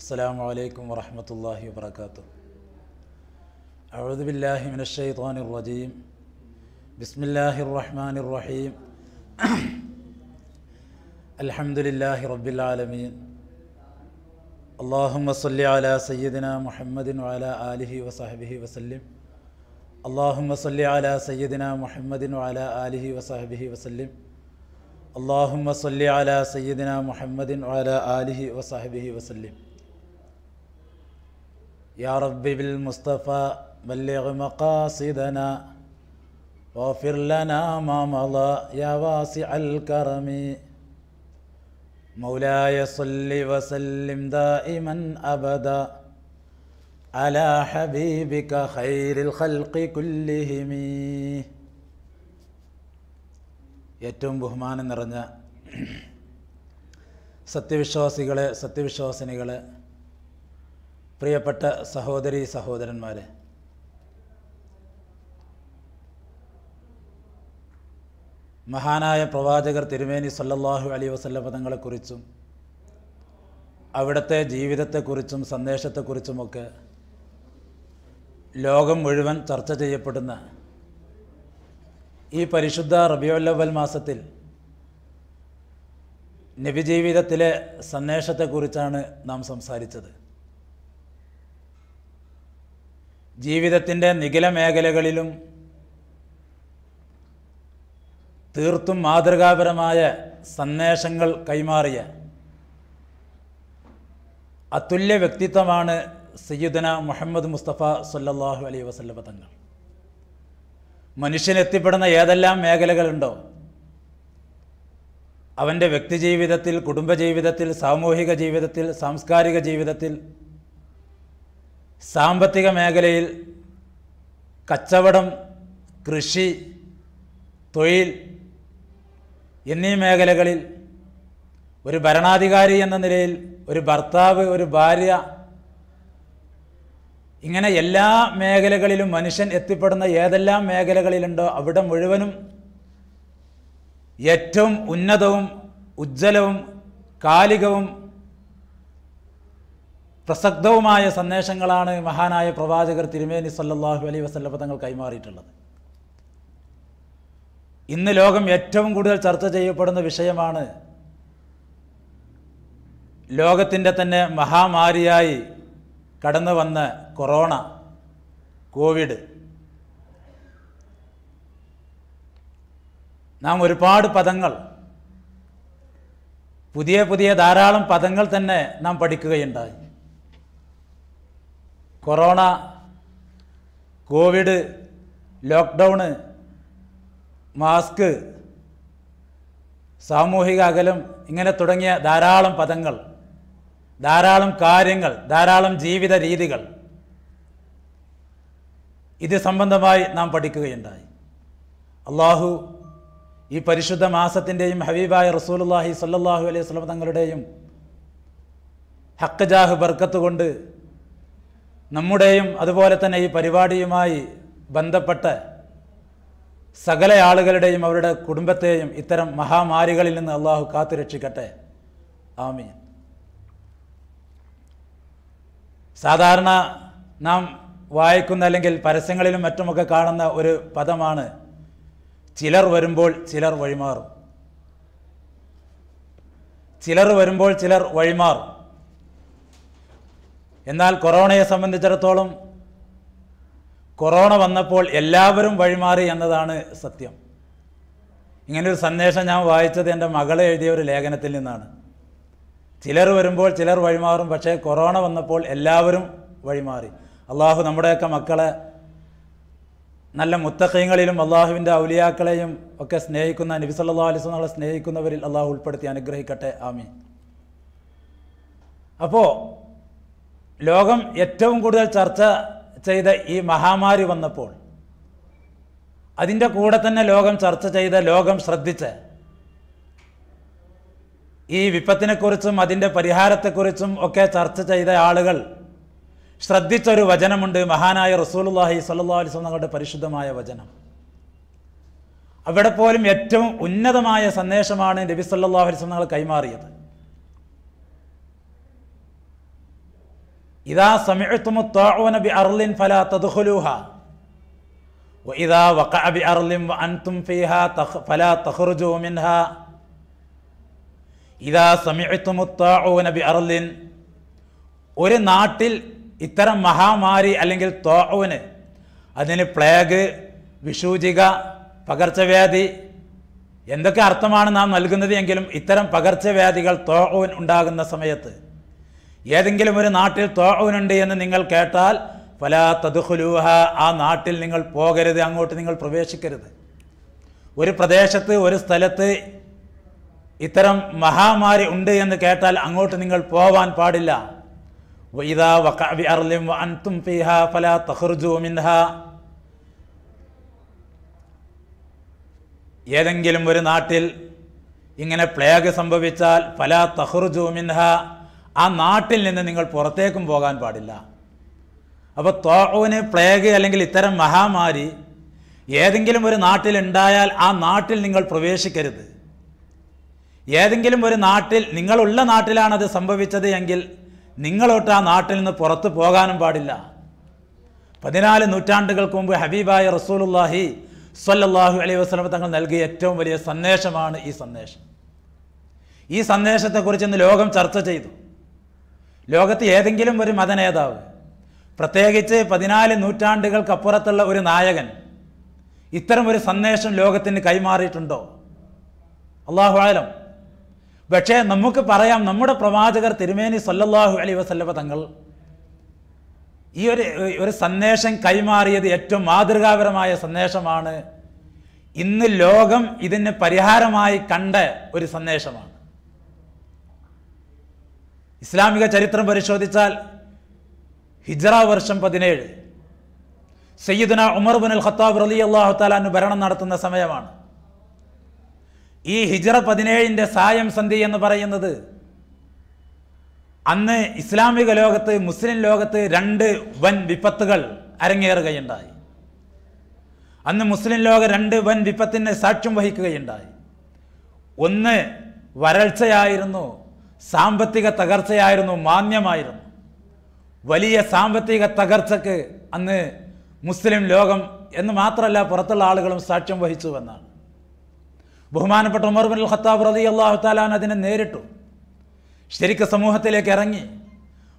السلام عليكم ورحمة الله وبركاته. أعوذ بالله من الشيطان الرجيم. بسم الله الرحمن الرحيم. الحمد لله رب العالمين. اللهم صل على سيدنا محمد وعلى آله وصحبه وسلم. اللهم صل على سيدنا محمد وعلى آله وصحبه وسلم. اللهم صل على سيدنا محمد وعلى آله وصحبه وسلم. يا رب بالمصطفى بلغ مقاصدنا واغفر لنا ما مضى يا واسع الكرم مولاي صل وسلم دائما أبدا على حبيبك خير الخلق كلهم ഏറ്റവും ബഹുമാനം നിറഞ്ഞ സത്യവിശ്വാസികളെ സത്യവിശ്വാസിനികളെ പ്രിയപ്പെട്ട സഹോദരി സഹോദരന്മാരെ മഹാനായ പ്രവാചകർ തിരുമേനി സല്ലല്ലാഹു അലൈ വസല്ല പദങ്ങളെക്കുറിച്ചും അവിടുത്തെ ജീവിതത്തെക്കുറിച്ചും സന്ദേശത്തെക്കുറിച്ചുമൊക്കെ ലോകം മുഴുവൻ ചർച്ച ചെയ്യപ്പെടുന്ന ഈ പരിശുദ്ധ റബിയുല്ലവൽ മാസത്തിൽ നബിജീവിതത്തിലെ സന്ദേശത്തെക്കുറിച്ചാണ് നാം സംസാരിച്ചത്. ജീവിതത്തിന്റെ നിഖില മേഖലകളിലും തീർത്തും മാതൃകാപരമായ സന്ദേശങ്ങൾ കൈമാറിയ അതുല്യ വ്യക്തിത്വമാണ് സയ്യിദന മുഹമ്മദ് മുസ്തഫ സല്ലാഹു അലൈ വസല്ലമ തങ്ങൾ. മനുഷ്യനെത്തിപ്പെടുന്ന ഏതെല്ലാം മേഖലകളുണ്ടോ അവന്റെ വ്യക്തിജീവിതത്തിൽ കുടുംബജീവിതത്തിൽ സാമൂഹിക ജീവിതത്തിൽ സാംസ്കാരിക ജീവിതത്തിൽ സാമ്പത്തിക മേഖലയിൽ കച്ചവടം കൃഷി തൊഴിൽ എന്നീ മേഖലകളിൽ ഒരു ഭരണാധികാരി എന്ന നിലയിൽ ഒരു ഭർത്താവ് ഒരു ഭാര്യ ഇങ്ങനെ എല്ലാ മേഖലകളിലും മനുഷ്യൻ എത്തിപ്പെടുന്ന ഏതെല്ലാം മേഖലകളിലുണ്ടോ അവിടെ മുഴുവനും ഏറ്റവും ഉന്നതവും ഉജ്ജ്വലവും കാലികവും പ്രസക്തവുമായ സന്ദേശങ്ങളാണ് മഹാനായ പ്രവാചകർ തിരുമേനി സല്ലാഹു അലൈ വസല്ലമ തങ്ങൾ കൈമാറിയിട്ടുള്ളത്. ഇന്ന് ലോകം ഏറ്റവും കൂടുതൽ ചർച്ച ചെയ്യപ്പെടുന്ന വിഷയമാണ് ലോകത്തിന്റെ തന്നെ മഹാമാരിയായി കടന്നു വന്ന കൊറോണ കോവിഡ്. നാം ഒരുപാട് പദങ്ങൾ പുതിയ പുതിയ ധാരാളം പദങ്ങൾ തന്നെ നാം പഠിക്കുകയുണ്ടായി. കൊറോണ കോവിഡ് ലോക്ക്ഡൗണ് മാസ്ക് സാമൂഹിക അകലം ഇങ്ങനെ തുടങ്ങിയ ധാരാളം പദങ്ങൾ ധാരാളം കാര്യങ്ങൾ ധാരാളം ജീവിത രീതികൾ ഇത് സംബന്ധമായി നാം പഠിക്കുകയുണ്ടായി. അള്ളാഹു ഈ പരിശുദ്ധ മാസത്തിന്റെയും ഹബീബായ റസൂലുല്ലാഹി സല്ലാഹു അലൈഹി സ്വലം തങ്ങളുടെയും ഹക്കജാഹ് ബർക്കത്ത് കൊണ്ട് നമ്മുടെയും അതുപോലെ തന്നെ ഈ പരിപാടിയുമായി ബന്ധപ്പെട്ട് സകല ആളുകളുടെയും അവരുടെ കുടുംബത്തെയും ഇത്തരം മഹാമാരികളിൽ നിന്ന് അള്ളാഹു കാത്തുരക്ഷിക്കട്ടെ ആമീൻ. സാധാരണ നാം വായിക്കുന്ന അല്ലെങ്കിൽ പരസ്യങ്ങളിലും മറ്റുമൊക്കെ കാണുന്ന ഒരു പദമാണ് ചിലർ വരുമ്പോൾ ചിലർ വഴിമാറും. ചിലർ വരുമ്പോൾ ചിലർ വഴിമാറും. എന്നാൽ കൊറോണയെ സംബന്ധിച്ചിടത്തോളം കൊറോണ വന്നപ്പോൾ എല്ലാവരും വഴിമാറി എന്നതാണ് സത്യം. ഇങ്ങനൊരു സന്ദേശം ഞാൻ വായിച്ചത് എന്റെ മകൾ എഴുതിയ ഒരു ലേഖനത്തിൽ നിന്നാണ്. ചിലർ വരുമ്പോൾ ചിലർ വഴിമാറും പക്ഷേ കൊറോണ വന്നപ്പോൾ എല്ലാവരും വഴിമാറി. അള്ളാഹു നമ്മുടെയൊക്കെ മക്കളെ നല്ല മുത്തഖീങ്ങളിലും അള്ളാഹുവിന്റെ ഔലിയാക്കളെയും ഒക്കെ സ്നേഹിക്കുന്ന നബി സല്ലാ അലിസ്ലങ്ങളെ സ്നേഹിക്കുന്നവരിൽ അള്ളാഹു ഉൾപ്പെടുത്തി അനുഗ്രഹിക്കട്ടെ. ആമീൻ. അപ്പോൾ ലോകം ഏറ്റവും കൂടുതൽ ചർച്ച ചെയ്ത ഈ മഹാമാരി വന്നപ്പോൾ അതിന്റെ കൂടെ തന്നെ ലോകം ചർച്ച ചെയ്ത ലോകം ശ്രദ്ധിച്ച് ഈ വിപത്തിനെക്കുറിച്ചും അതിന്റെ പരിഹാരത്തെക്കുറിച്ചും ഒക്കെ ചർച്ച ചെയ്ത ആളുകൾ ശ്രദ്ധിച്ചൊരു വചനമുണ്ട് മഹാനായ റസൂലുല്ലാഹി സല്ലാ അലിസ്ലം തങ്ങളുടെ പരിശുദ്ധമായ വചനം. അവിടെ പോലും ഏറ്റവും ഉന്നതമായ സന്ദേശമാണ് നബി സല്ലാ അലൈഹി തങ്ങൾ കൈമാറിയത്. ഇതാ സമിഅത്തുമു ത്വാഊന ബി അർളിൻ ഫലാ തദ്ഖുലൂഹ وإذا وقع بأرض وأنتم فيها تخ... فلا تخرجوا منها إذا سمعتم الطاعون بأرض ഒരു നാട്ടിൽ ഇത്തരം മഹാമാരി അല്ലെങ്കിൽ തോഊന് അതിന് പ്ലേഗ് വിഷൂചിക പകർച്ചവ്യാധി എന്തൊക്കെ അർത്ഥമാണ് നാം നൽകുന്നത് എങ്കിലും ഇത്തരം പകർച്ചവ്യാധികൾ തോഊൻ ഉണ്ടാകുന്ന സമയത്ത് ഏതെങ്കിലും ഒരു നാട്ടിൽ തോഊനുണ്ട് എന്ന് നിങ്ങൾ കേട്ടാൽ പല തതുഹുലൂഹ ആ നാട്ടിൽ നിങ്ങൾ പോകരുത് അങ്ങോട്ട് നിങ്ങൾ പ്രവേശിക്കരുത്. ഒരു പ്രദേശത്ത് ഒരു സ്ഥലത്ത് ഇത്തരം മഹാമാരി ഉണ്ട് എന്ന് കേട്ടാൽ അങ്ങോട്ട് നിങ്ങൾ പോവാൻ പാടില്ല. ഏതെങ്കിലും ഒരു നാട്ടിൽ ഇങ്ങനെ പ്ലേഗ് സംഭവിച്ചാൽ ഫലാ തഹുർ മിൻഹ. ആ നാട്ടിൽ നിന്ന് നിങ്ങൾ പുറത്തേക്കും പോകാൻ പാടില്ല. അപ്പോൾ തോന് പ്ലേഗ് അല്ലെങ്കിൽ ഇത്തരം മഹാമാരി ഏതെങ്കിലും ഒരു നാട്ടിലുണ്ടായാൽ ആ നാട്ടിൽ നിങ്ങൾ പ്രവേശിക്കരുത്. ഏതെങ്കിലും ഒരു നാട്ടിൽ നിങ്ങളുള്ള നാട്ടിലാണ് അത് സംഭവിച്ചത് എങ്കിൽ നിങ്ങളൊട്ട് ആ നാട്ടിൽ നിന്ന് പുറത്തു പോകാനും പാടില്ല. പതിനാല് നൂറ്റാണ്ടുകൾക്ക് മുമ്പ് ഹബീബായ റസൂലുല്ലാഹി സ്വല്ലല്ലാഹു അലൈഹി വസ്ലം തങ്ങൾ നൽകിയ ഏറ്റവും വലിയ സന്ദേശമാണ് ഈ സന്ദേശം. ഈ സന്ദേശത്തെക്കുറിച്ച് ഇന്ന് ലോകം ചർച്ച ചെയ്തു. ലോകത്ത് ഏതെങ്കിലും ഒരു മതനേതാവ് പ്രത്യേകിച്ച് പതിനാല് നൂറ്റാണ്ടുകൾക്കപ്പുറത്തുള്ള ഒരു നായകൻ ഇത്തരം ഒരു സന്ദേശം ലോകത്തിന് കൈമാറിയിട്ടുണ്ടോ? അള്ളാഹു ആലം പക്ഷേ നമുക്ക് പറയാം നമ്മുടെ പ്രവാചകർ തിരുമേനി സല്ലല്ലാഹു അലൈ വസല്ലവ തങ്ങൾ ഈ ഒരു ഒരു സന്ദേശം കൈമാറിയത് ഏറ്റവും മാതൃകാപരമായ സന്ദേശമാണ്. ഇന്ന് ലോകം ഇതിന് പരിഹാരമായി കണ്ട ഒരു സന്ദേശമാണ്. ഇസ്ലാമിക ചരിത്രം പരിശോധിച്ചാൽ ഹിജറ വർഷം പതിനേഴ്. സയ്യിദുന ഉമർ ബിൻ അൽ ഖത്താബ് റലി അള്ളാഹു താലാന് ഭരണം നടത്തുന്ന സമയമാണ്. ഈ ഹിജറ പതിനേഴിന്റെ സായം സന്ധി എന്ന് പറയുന്നത് അന്ന് ഇസ്ലാമിക ലോകത്ത് മുസ്ലിം ലോകത്ത് രണ്ട് വൻ വിപത്തുകൾ അരങ്ങേറുകയുണ്ടായി. അന്ന് മുസ്ലിം ലോക രണ്ട് വൻ വിപത്തിന് സാക്ഷ്യം വഹിക്കുകയുണ്ടായി. ഒന്ന് വരൾച്ചയായിരുന്നു. സാമ്പത്തിക തകർച്ചയായിരുന്നു മാന്യമായിരുന്നു. വലിയ സാമ്പത്തിക തകർച്ചക്ക് അന്ന് മുസ്ലിം ലോകം എന്ന് മാത്രമല്ല പുറത്തുള്ള ആളുകളും സാക്ഷ്യം വഹിച്ചുവെന്നാണ്. ബഹുമാനപ്പെട്ട ഉമർ ബിൻ ഖത്താബ് റതി അള്ളാഹു താലാൻ അതിനെ നേരിട്ടു. ശരിക്ക് സമൂഹത്തിലേക്ക് ഇറങ്ങി.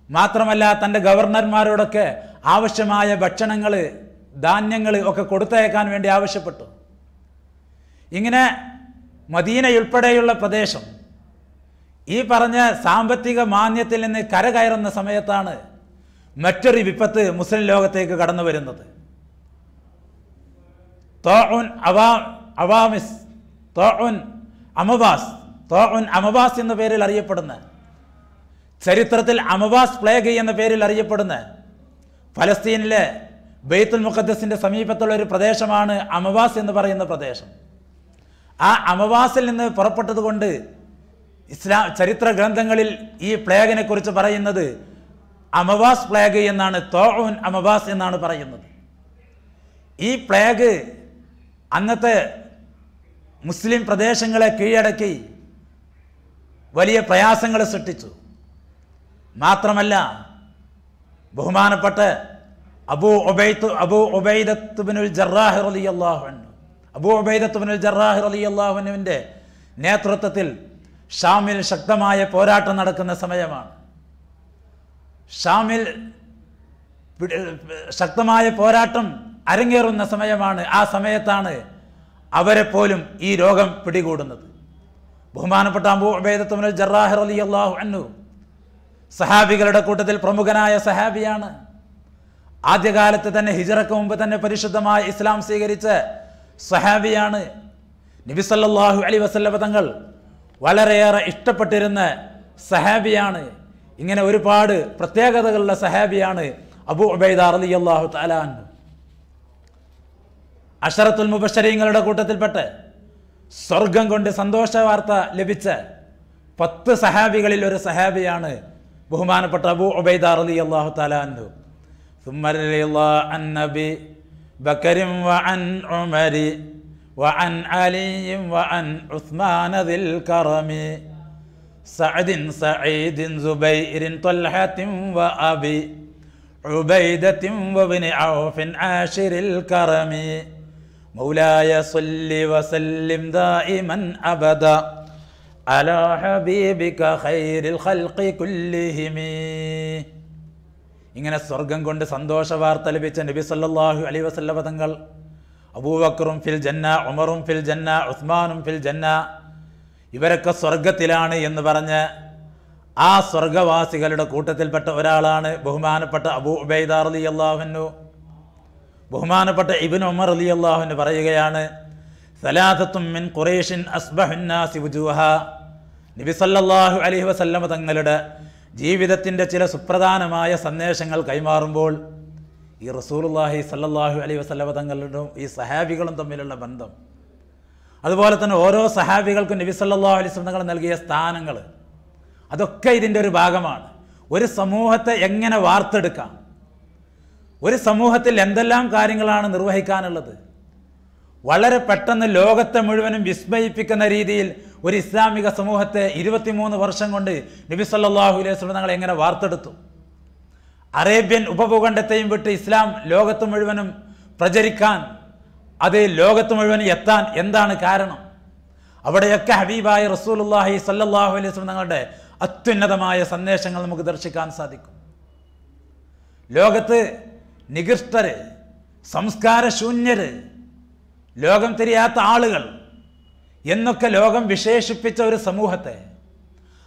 മാത്രമല്ല തന്റെ ഗവർണർമാരോടൊക്കെ ആവശ്യമായ ഭക്ഷണങ്ങൾ ധാന്യങ്ങൾ ഒക്കെ കൊടുത്തയക്കാൻ വേണ്ടി ആവശ്യപ്പെട്ടു. ഇങ്ങനെ മദീനയുൾപ്പെടെയുള്ള പ്രദേശം ഈ പറഞ്ഞ സാമ്പത്തിക മാന്യത്തിൽ നിന്ന് കരകയറുന്ന സമയത്താണ് മറ്റൊരു വിപത്ത് മുസ്ലിം ലോകത്തേക്ക് കടന്നു വരുന്നത്. തോഉൻ അവാ അവാമിസ് തോഉൻ അമബാസ് എന്ന പേരിൽ അറിയപ്പെടുന്ന ചരിത്രത്തിൽ അമവാസ് പ്ലേഗ് എന്ന പേരിൽ അറിയപ്പെടുന്ന ഫലസ്തീനിലെ ബെയ്ത്തുൽ മുഖദ്സിന്റെ സമീപത്തുള്ള ഒരു പ്രദേശമാണ് അമവാസ് എന്ന് പറയുന്ന പ്രദേശം. ആ അമവാസിൽ നിന്ന് പുറപ്പെട്ടതുകൊണ്ട് ഇസ്ലാം ചരിത്ര ഗ്രന്ഥങ്ങളിൽ ഈ പ്ലേഗിനെ കുറിച്ച് പറയുന്നത് അമവാസ് പ്ലേഗ് എന്നാണ് തോഹുൻ അമവാസ് എന്നാണ് പറയുന്നത്. ഈ പ്ലേഗ് അന്നത്തെ മുസ്ലിം പ്രദേശങ്ങളെ കീഴടക്കി വലിയ പ്രയാസങ്ങൾ സൃഷ്ടിച്ചു. മാത്രമല്ല ബഹുമാനപ്പെട്ട അബൂ ഒബൈത്ത് അബൂ ഒബൈദത്തുബിനുൽ ജറാഹ് അലി അള്ളാഹുൻ അബൂ ഒബൈദത്തുബിനുൽ ജറാഹ് അലി അള്ളാഹുനുവിന്റെ നേതൃത്വത്തിൽ ഷാമിൽ ശക്തമായ പോരാട്ടം നടക്കുന്ന സമയമാണ്. ഷാമിൽ ശക്തമായ പോരാട്ടം അരങ്ങേറുന്ന സമയമാണ്. ആ സമയത്താണ് അവരെ പോലും ഈ രോഗം പിടികൂടുന്നത്. ബഹുമാനപ്പെട്ട അബൂ ഉബൈദത്തുബിനുൽ ജറാഹ് അലി അള്ളാഹു അന്നു സഹാബികളുടെ കൂട്ടത്തിൽ പ്രമുഖനായ സഹാബിയാണ്. ആദ്യകാലത്ത് തന്നെ ഹിജറക്ക് മുമ്പ് തന്നെ പരിശുദ്ധമായ ഇസ്ലാം സ്വീകരിച്ച സഹാബിയാണ്. നബിസല്ലാഹു അലി അലൈഹി വസല്ലമ തങ്ങൾ വളരെയേറെ ഇഷ്ടപ്പെട്ടിരുന്ന സഹാബിയാണ് ഇങ്ങനെ ഒരുപാട് പ്രത്യേകതകളുള്ള സഹാബിയാണ് അബൂ ഉബൈദ റളിയല്ലാഹു തആല അൻഹു അഷറത്തുൽ മുബഷരീങ്ങളുടെ കൂട്ടത്തിൽപ്പെട്ട് സ്വർഗം കൊണ്ട് സന്തോഷ വാർത്ത ലഭിച്ച പത്ത് സഹാബികളിൽ ഒരു സഹാബിയാണ് ബഹുമാനപ്പെട്ട അബൂ ഉബൈദ റലി അള്ളാഹു താലാൻഹു ثم رضي الله عن نبي بكر وعن عمر വഅൻ അലിയും വഅൻ ذي الكرم സഅദിൻ സഈദിൻ زبير طلحة وأبي عبيدة وابن ഔഫിൻ عاشر الكرم. മൗലായ സല്ലി വസല്ലിം ദായിമൻ അബദ അലാ ഹബീബിക ഖൈരിൽ ഖൽഖി كلهم. ഇങ്ങനെ സ്വർഗം കൊണ്ട് സന്തോഷ വാർത്ത ലഭിച്ച നബി സല്ലല്ലാഹു അലൈഹി വസല്ലം തങ്ങൾ അബൂബക്കറും ഫിൽ ജന്ന ഉമറും ഫിൽ ജന്ന ഉസ്മാനും ഫിൽ ജന്ന. ഇവരൊക്കെ സ്വർഗത്തിലാണ് എന്ന് പറഞ്ഞ് ആ സ്വർഗവാസികളുടെ കൂട്ടത്തിൽപ്പെട്ട ഒരാളാണ് ബഹുമാനപ്പെട്ട അബൂ ഉബൈദ അലി അള്ളാഹുനു ബഹുമാനപ്പെട്ട ഇബിൻ ഉമർ അലി അള്ളാഹുന് പറയുകയാണ് സലാസത്തും മിൻ ഖുറൈഷിൻ അസ്ബഹുന്നാസി വുജൂഹ. നബി സല്ലല്ലാഹു അലൈഹി വസല്ലമ തങ്ങളുടെ ജീവിതത്തിന്റെ ചില സുപ്രധാനമായ സന്ദേശങ്ങൾ കൈമാറുമ്പോൾ ഈ റസൂലുള്ളാഹി സല്ലാഹു അലൈ വസ്ലവ തങ്ങളുടെ ഈ സഹാബികളും തമ്മിലുള്ള ബന്ധം. അതുപോലെ തന്നെ ഓരോ സഹാബികൾക്കും നബി സല്ലല്ലാഹു അലൈഹി തങ്ങൾ നൽകിയ സ്ഥാനങ്ങൾ. അതൊക്കെ ഇതിന്റെ ഒരു ഭാഗമാണ്. ഒരു സമൂഹത്തെ എങ്ങനെ വാർത്തെടുക്കാം? ഒരു സമൂഹത്തിൽ എന്തെല്ലാം കാര്യങ്ങളാണ് നിർവഹിക്കാനുള്ളത്? വളരെ പെട്ടെന്ന് ലോകത്തെ മുഴുവനും വിസ്മയിപ്പിക്കുന്ന രീതിയിൽ ഒരു ഇസ്ലാമിക സമൂഹത്തെ ഇരുപത്തിമൂന്ന് വർഷം കൊണ്ട് നബി സല്ലാഹു അലൈഹി വസല്ലം തങ്ങൾ എങ്ങനെ വാർത്തെടുത്തു? അറേബ്യൻ ഉപഭൂഖണ്ഡത്തെയും വിട്ട് ഇസ്ലാം ലോകത്ത് മുഴുവനും പ്രചരിക്കാൻ അത് ലോകത്ത് മുഴുവൻ എത്താൻ എന്താണ് കാരണം? അവിടെയൊക്കെ ഹബീബായ റസൂലുള്ളാഹി സല്ലാഹു അലൈഹി തങ്ങളുടെ അത്യുന്നതമായ സന്ദേശങ്ങൾ നമുക്ക് ദർശിക്കാൻ സാധിക്കും. ലോകത്ത് നികൃഷ്ടര് സംസ്കാരശൂന്യര് ലോകം തിരിയാത്ത ആളുകൾ എന്നൊക്കെ ലോകം വിശേഷിപ്പിച്ച ഒരു സമൂഹത്തെ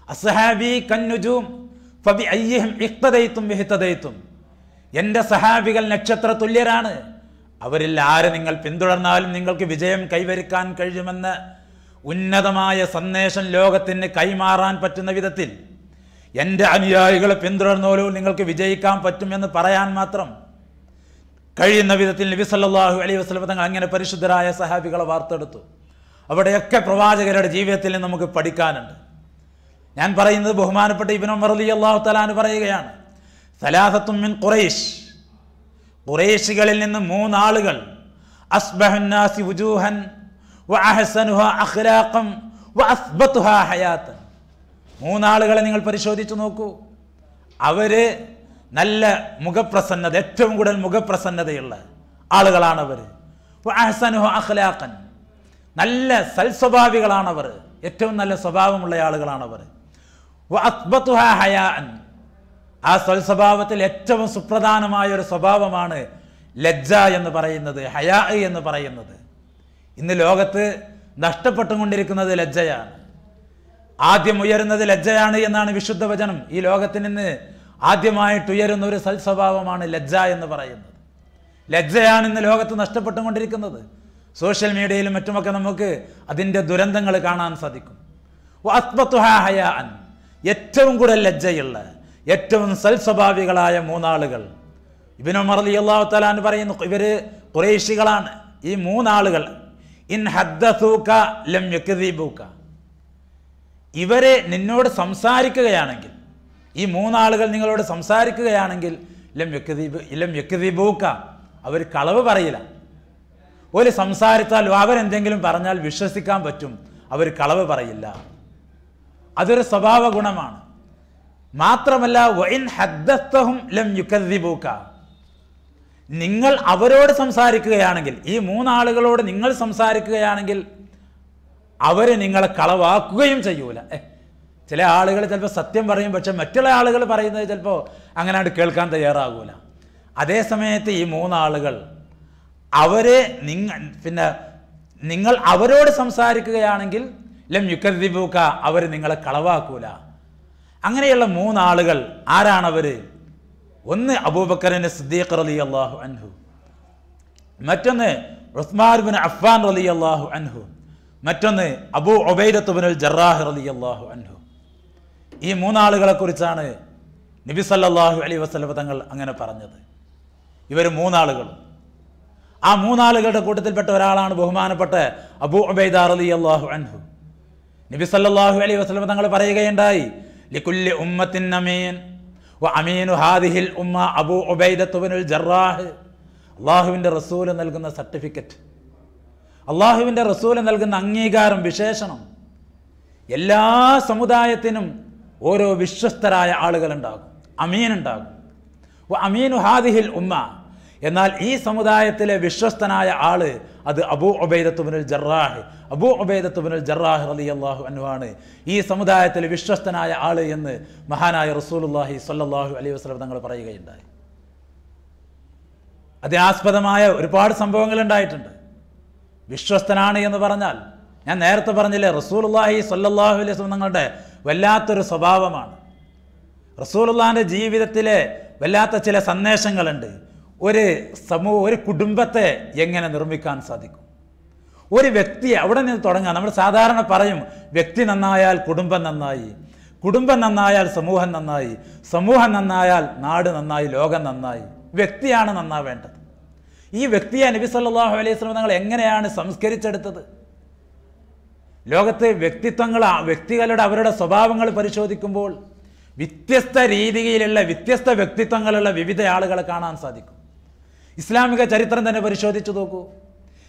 അസഹാബി കന്നുജൂം ഫബി അയ്യഹും ഇക്തതയ്ത്തും വിഹിത്തതയ്ത്തും എന്റെ സഹാബികൾ നക്ഷത്ര തുല്യരാണ്. അവരിൽ ആരെ നിങ്ങൾ പിന്തുടർന്നാലും നിങ്ങൾക്ക് വിജയം കൈവരിക്കാൻ കഴിയുമെന്ന് ഉന്നതമായ സന്ദേശം ലോകത്തിന് കൈമാറാൻ പറ്റുന്ന വിധത്തിൽ എന്റെ അനുയായികളെ പിന്തുടർന്നോലും നിങ്ങൾക്ക് വിജയിക്കാൻ പറ്റുമെന്ന് പറയാൻ മാത്രം കഴിയുന്ന വിധത്തിൽ നബി സല്ലാഹു അലൈഹി വസല്ലം തങ്ങൾ അങ്ങനെ പരിശുദ്ധരായ സഹാബികളെ വാർത്തെടുത്തു. അവിടെയൊക്കെ പ്രവാചകരുടെ ജീവിതത്തിൽ നിന്ന് നമുക്ക് പഠിക്കാനുണ്ട്. ഞാൻ പറയുന്നത് ബഹുമാനപ്പെട്ട ഇബിൻ ഉമർ അലി അള്ളാഹു തലാന് പറയുകയാണ്. സലാസത്തും മിൻ ഖുറൈഷ് ഖുറൈശികളിൽ നിന്ന് മൂന്നാളുകൾ അസ്ബഹുന്നാസി വുജൂഹൻ അഖ്ലാഖം മൂന്നാളുകളെ നിങ്ങൾ പരിശോധിച്ചു നോക്കൂ. അവർ നല്ല മുഖപ്രസന്നത ഏറ്റവും കൂടുതൽ മുഖപ്രസന്നതയുള്ള ആളുകളാണ് അവർ അഖ്ലാഖൻ. നല്ല സൽസ്വഭാവികളാണവർ ഏറ്റവും നല്ല സ്വഭാവമുള്ള ആളുകളാണവർ ആ സൽസ്വഭാവത്തിൽ ഏറ്റവും സുപ്രധാനമായ ഒരു സ്വഭാവമാണ് ലജ്ജ എന്ന് പറയുന്നത് ഹയാ എന്ന് പറയുന്നത്. ഇന്ന് ലോകത്ത് നഷ്ടപ്പെട്ടുകൊണ്ടിരിക്കുന്നത് ലജ്ജയാണ്. ആദ്യം ഉയരുന്നത് ലജ്ജയാണ് എന്നാണ് വിശുദ്ധ വചനം. ഈ ലോകത്തിൽ നിന്ന് ആദ്യമായിട്ട് ഉയരുന്ന ഒരു സൽസ്വഭാവമാണ് ലജ്ജ എന്ന് പറയുന്നത്. ലജ്ജയാണ് ഇന്ന് ലോകത്ത് നഷ്ടപ്പെട്ടുകൊണ്ടിരിക്കുന്നത്. സോഷ്യൽ മീഡിയയിലും മറ്റുമൊക്കെ നമുക്ക് അതിന്റെ ദുരന്തങ്ങൾ കാണാൻ സാധിക്കും. ഹയാ. ഏറ്റവും കൂടുതൽ ലജ്ജയുള്ള ഏറ്റവും സൽസ്വഭാവികളായ മൂന്നാളുകൾ. ഇബിനു മറലി അള്ളാഹു തലാൻ പറയുന്നു ഇവർ കുറേശികളാണ് ഈ മൂന്നാളുകൾ ഇൻ ഹദ്ദസൂക ലം യക്ദീബൂക. ഇവരെ നിന്നോട് സംസാരിക്കുകയാണെങ്കിൽ ഈ മൂന്നാളുകൾ നിങ്ങളോട് സംസാരിക്കുകയാണെങ്കിൽ ലം യക്ദീബ് ലം യക്ദീബൂക. അവർ കളവ് പറയില്ല. ഒരു സംസാരിച്ചാൽ അവരെന്തെങ്കിലും പറഞ്ഞാൽ വിശ്വസിക്കാൻ പറ്റും. അവർ കളവ് പറയില്ല. അതൊരു സ്വഭാവ ഗുണമാണ് മാത്രമല്ല വൈൻ ഹദ്ദസ്തഹും ലം യുക്കദ്ദിബൂക നിങ്ങൾ അവരോട് സംസാരിക്കുകയാണെങ്കിൽ ഈ മൂന്നാളുകളോട് നിങ്ങൾ സംസാരിക്കുകയാണെങ്കിൽ അവർ നിങ്ങളെ കളവാക്കുകയും ചെയ്യൂല. ചില ആളുകൾ ചിലപ്പോൾ സത്യം പറയും പക്ഷെ മറ്റുള്ള ആളുകൾ പറയുന്നത് ചിലപ്പോൾ അങ്ങനെ കേൾക്കാൻ തയ്യാറാകൂല. അതേ സമയത്ത് ഈ മൂന്നാളുകൾ അവരെ നിങ്ങൾ പിന്നെ നിങ്ങൾ അവരോട് സംസാരിക്കുകയാണെങ്കിൽ ലം യുക്കദ്ദിബൂക്ക അവർ നിങ്ങളെ കളവാക്കൂല. അങ്ങനെയുള്ള മൂന്നാളുകൾ ആരാണവർ ഒന്ന് അബൂബക്കറിന് സിദ്ദീഖ് റലി അള്ളാഹു അൻഹു. മറ്റൊന്ന് ഉസ്മാൻ ബിൻ അഫ്ഫാൻ റലി അള്ളാഹു അൻഹു. മറ്റൊന്ന് അബൂ ഒബൈദത്തുബിനുൽ ജറാഹ് റലി അള്ളാഹു അൻഹു. ഈ മൂന്നാളുകളെ കുറിച്ചാണ് നബി സല്ലാഹു അലൈഹി വസല്ലം തങ്ങൾ അങ്ങനെ പറഞ്ഞത്. ഇവർ മൂന്നാളുകളും. ആ മൂന്നാളുകളുടെ കൂട്ടത്തിൽപ്പെട്ട ഒരാളാണ് ബഹുമാനപ്പെട്ട അബൂ ഉബൈദ റലി അള്ളാഹു അൻഹു. നബി സല്ലല്ലാഹു അലൈഹി വസല്ലം തങ്ങൾ പറയുകയുണ്ടായി ലികുല്ലി ഉമ്മത്തിൻ അമീൻ അമീനു ഹാദിഹിൽ ഉമ്മ അബൂ ഉബൈദത്തുബിനുൽ ജറാഹ്. അള്ളാഹുവിന്റെ റസൂൽ നൽകുന്ന സർട്ടിഫിക്കറ്റ് അള്ളാഹുവിന്റെ റസൂൽ നൽകുന്ന അംഗീകാരം വിശേഷണം എല്ലാ സമുദായത്തിനും ഓരോ വിശ്വസ്തരായ ആളുകളുണ്ടാകും അമീൻ ഉണ്ടാകും അമീനു ഹാദിഹിൽ ഉമ്മ എന്നാൽ ഈ സമുദായത്തിലെ വിശ്വസ്തനായ ആൾ അത് അബൂ ഒബൈദത്തുബിനുൽ ജറാഹ് അബൂ ഒബൈദത്തുബിനുൽ ജറാഹ് അലി അള്ളാഹു അനുവാണ് ഈ സമുദായത്തിൽ വിശ്വസ്തനായ ആൾ എന്ന് മഹാനായ റസൂലുല്ലാഹി സല്ലാഹു അലൈഹി വസ്ലം തങ്ങൾ പറയുകയുണ്ടായി. അതിനാസ്പദമായ ഒരുപാട് സംഭവങ്ങൾ ഉണ്ടായിട്ടുണ്ട്. വിശ്വസ്തനാണ് എന്ന് പറഞ്ഞാൽ ഞാൻ നേരത്തെ പറഞ്ഞില്ലേ റസൂലുല്ലാഹി സല്ലാഹു അലൈഹി വസ്ലം തങ്ങളുടെ വല്ലാത്തൊരു സ്വഭാവമാണ്. റസൂലുള്ളാഹിന്റെ ജീവിതത്തിലെ വല്ലാത്ത ചില സന്ദേശങ്ങളുണ്ട്. ഒരു സമൂഹ ഒരു കുടുംബത്തെ എങ്ങനെ നിർമ്മിക്കാൻ സാധിക്കും? ഒരു വ്യക്തിയെ അവിടെ നിന്ന് തുടങ്ങാം നമ്മൾ സാധാരണ പറയും വ്യക്തി നന്നായാൽ കുടുംബം നന്നായി കുടുംബം നന്നായാൽ സമൂഹം നന്നായി സമൂഹം നന്നായാൽ നാട് നന്നായി ലോകം നന്നായി. വ്യക്തിയാണ് നന്നാവേണ്ടത് ഈ വ്യക്തിയെ നബി സല്ലാഹു അലൈഹി സ്വലം തങ്ങൾ എങ്ങനെയാണ് സംസ്കരിച്ചെടുത്തത്? ലോകത്തെ വ്യക്തിത്വങ്ങൾ വ്യക്തികളുടെ അവരുടെ സ്വഭാവങ്ങൾ പരിശോധിക്കുമ്പോൾ വ്യത്യസ്ത രീതിയിലുള്ള വ്യത്യസ്ത വ്യക്തിത്വങ്ങളുള്ള വിവിധ ആളുകളെ കാണാൻ സാധിക്കും. ഇസ്ലാമിക ചരിത്രം തന്നെ പരിശോധിച്ചു നോക്കൂ.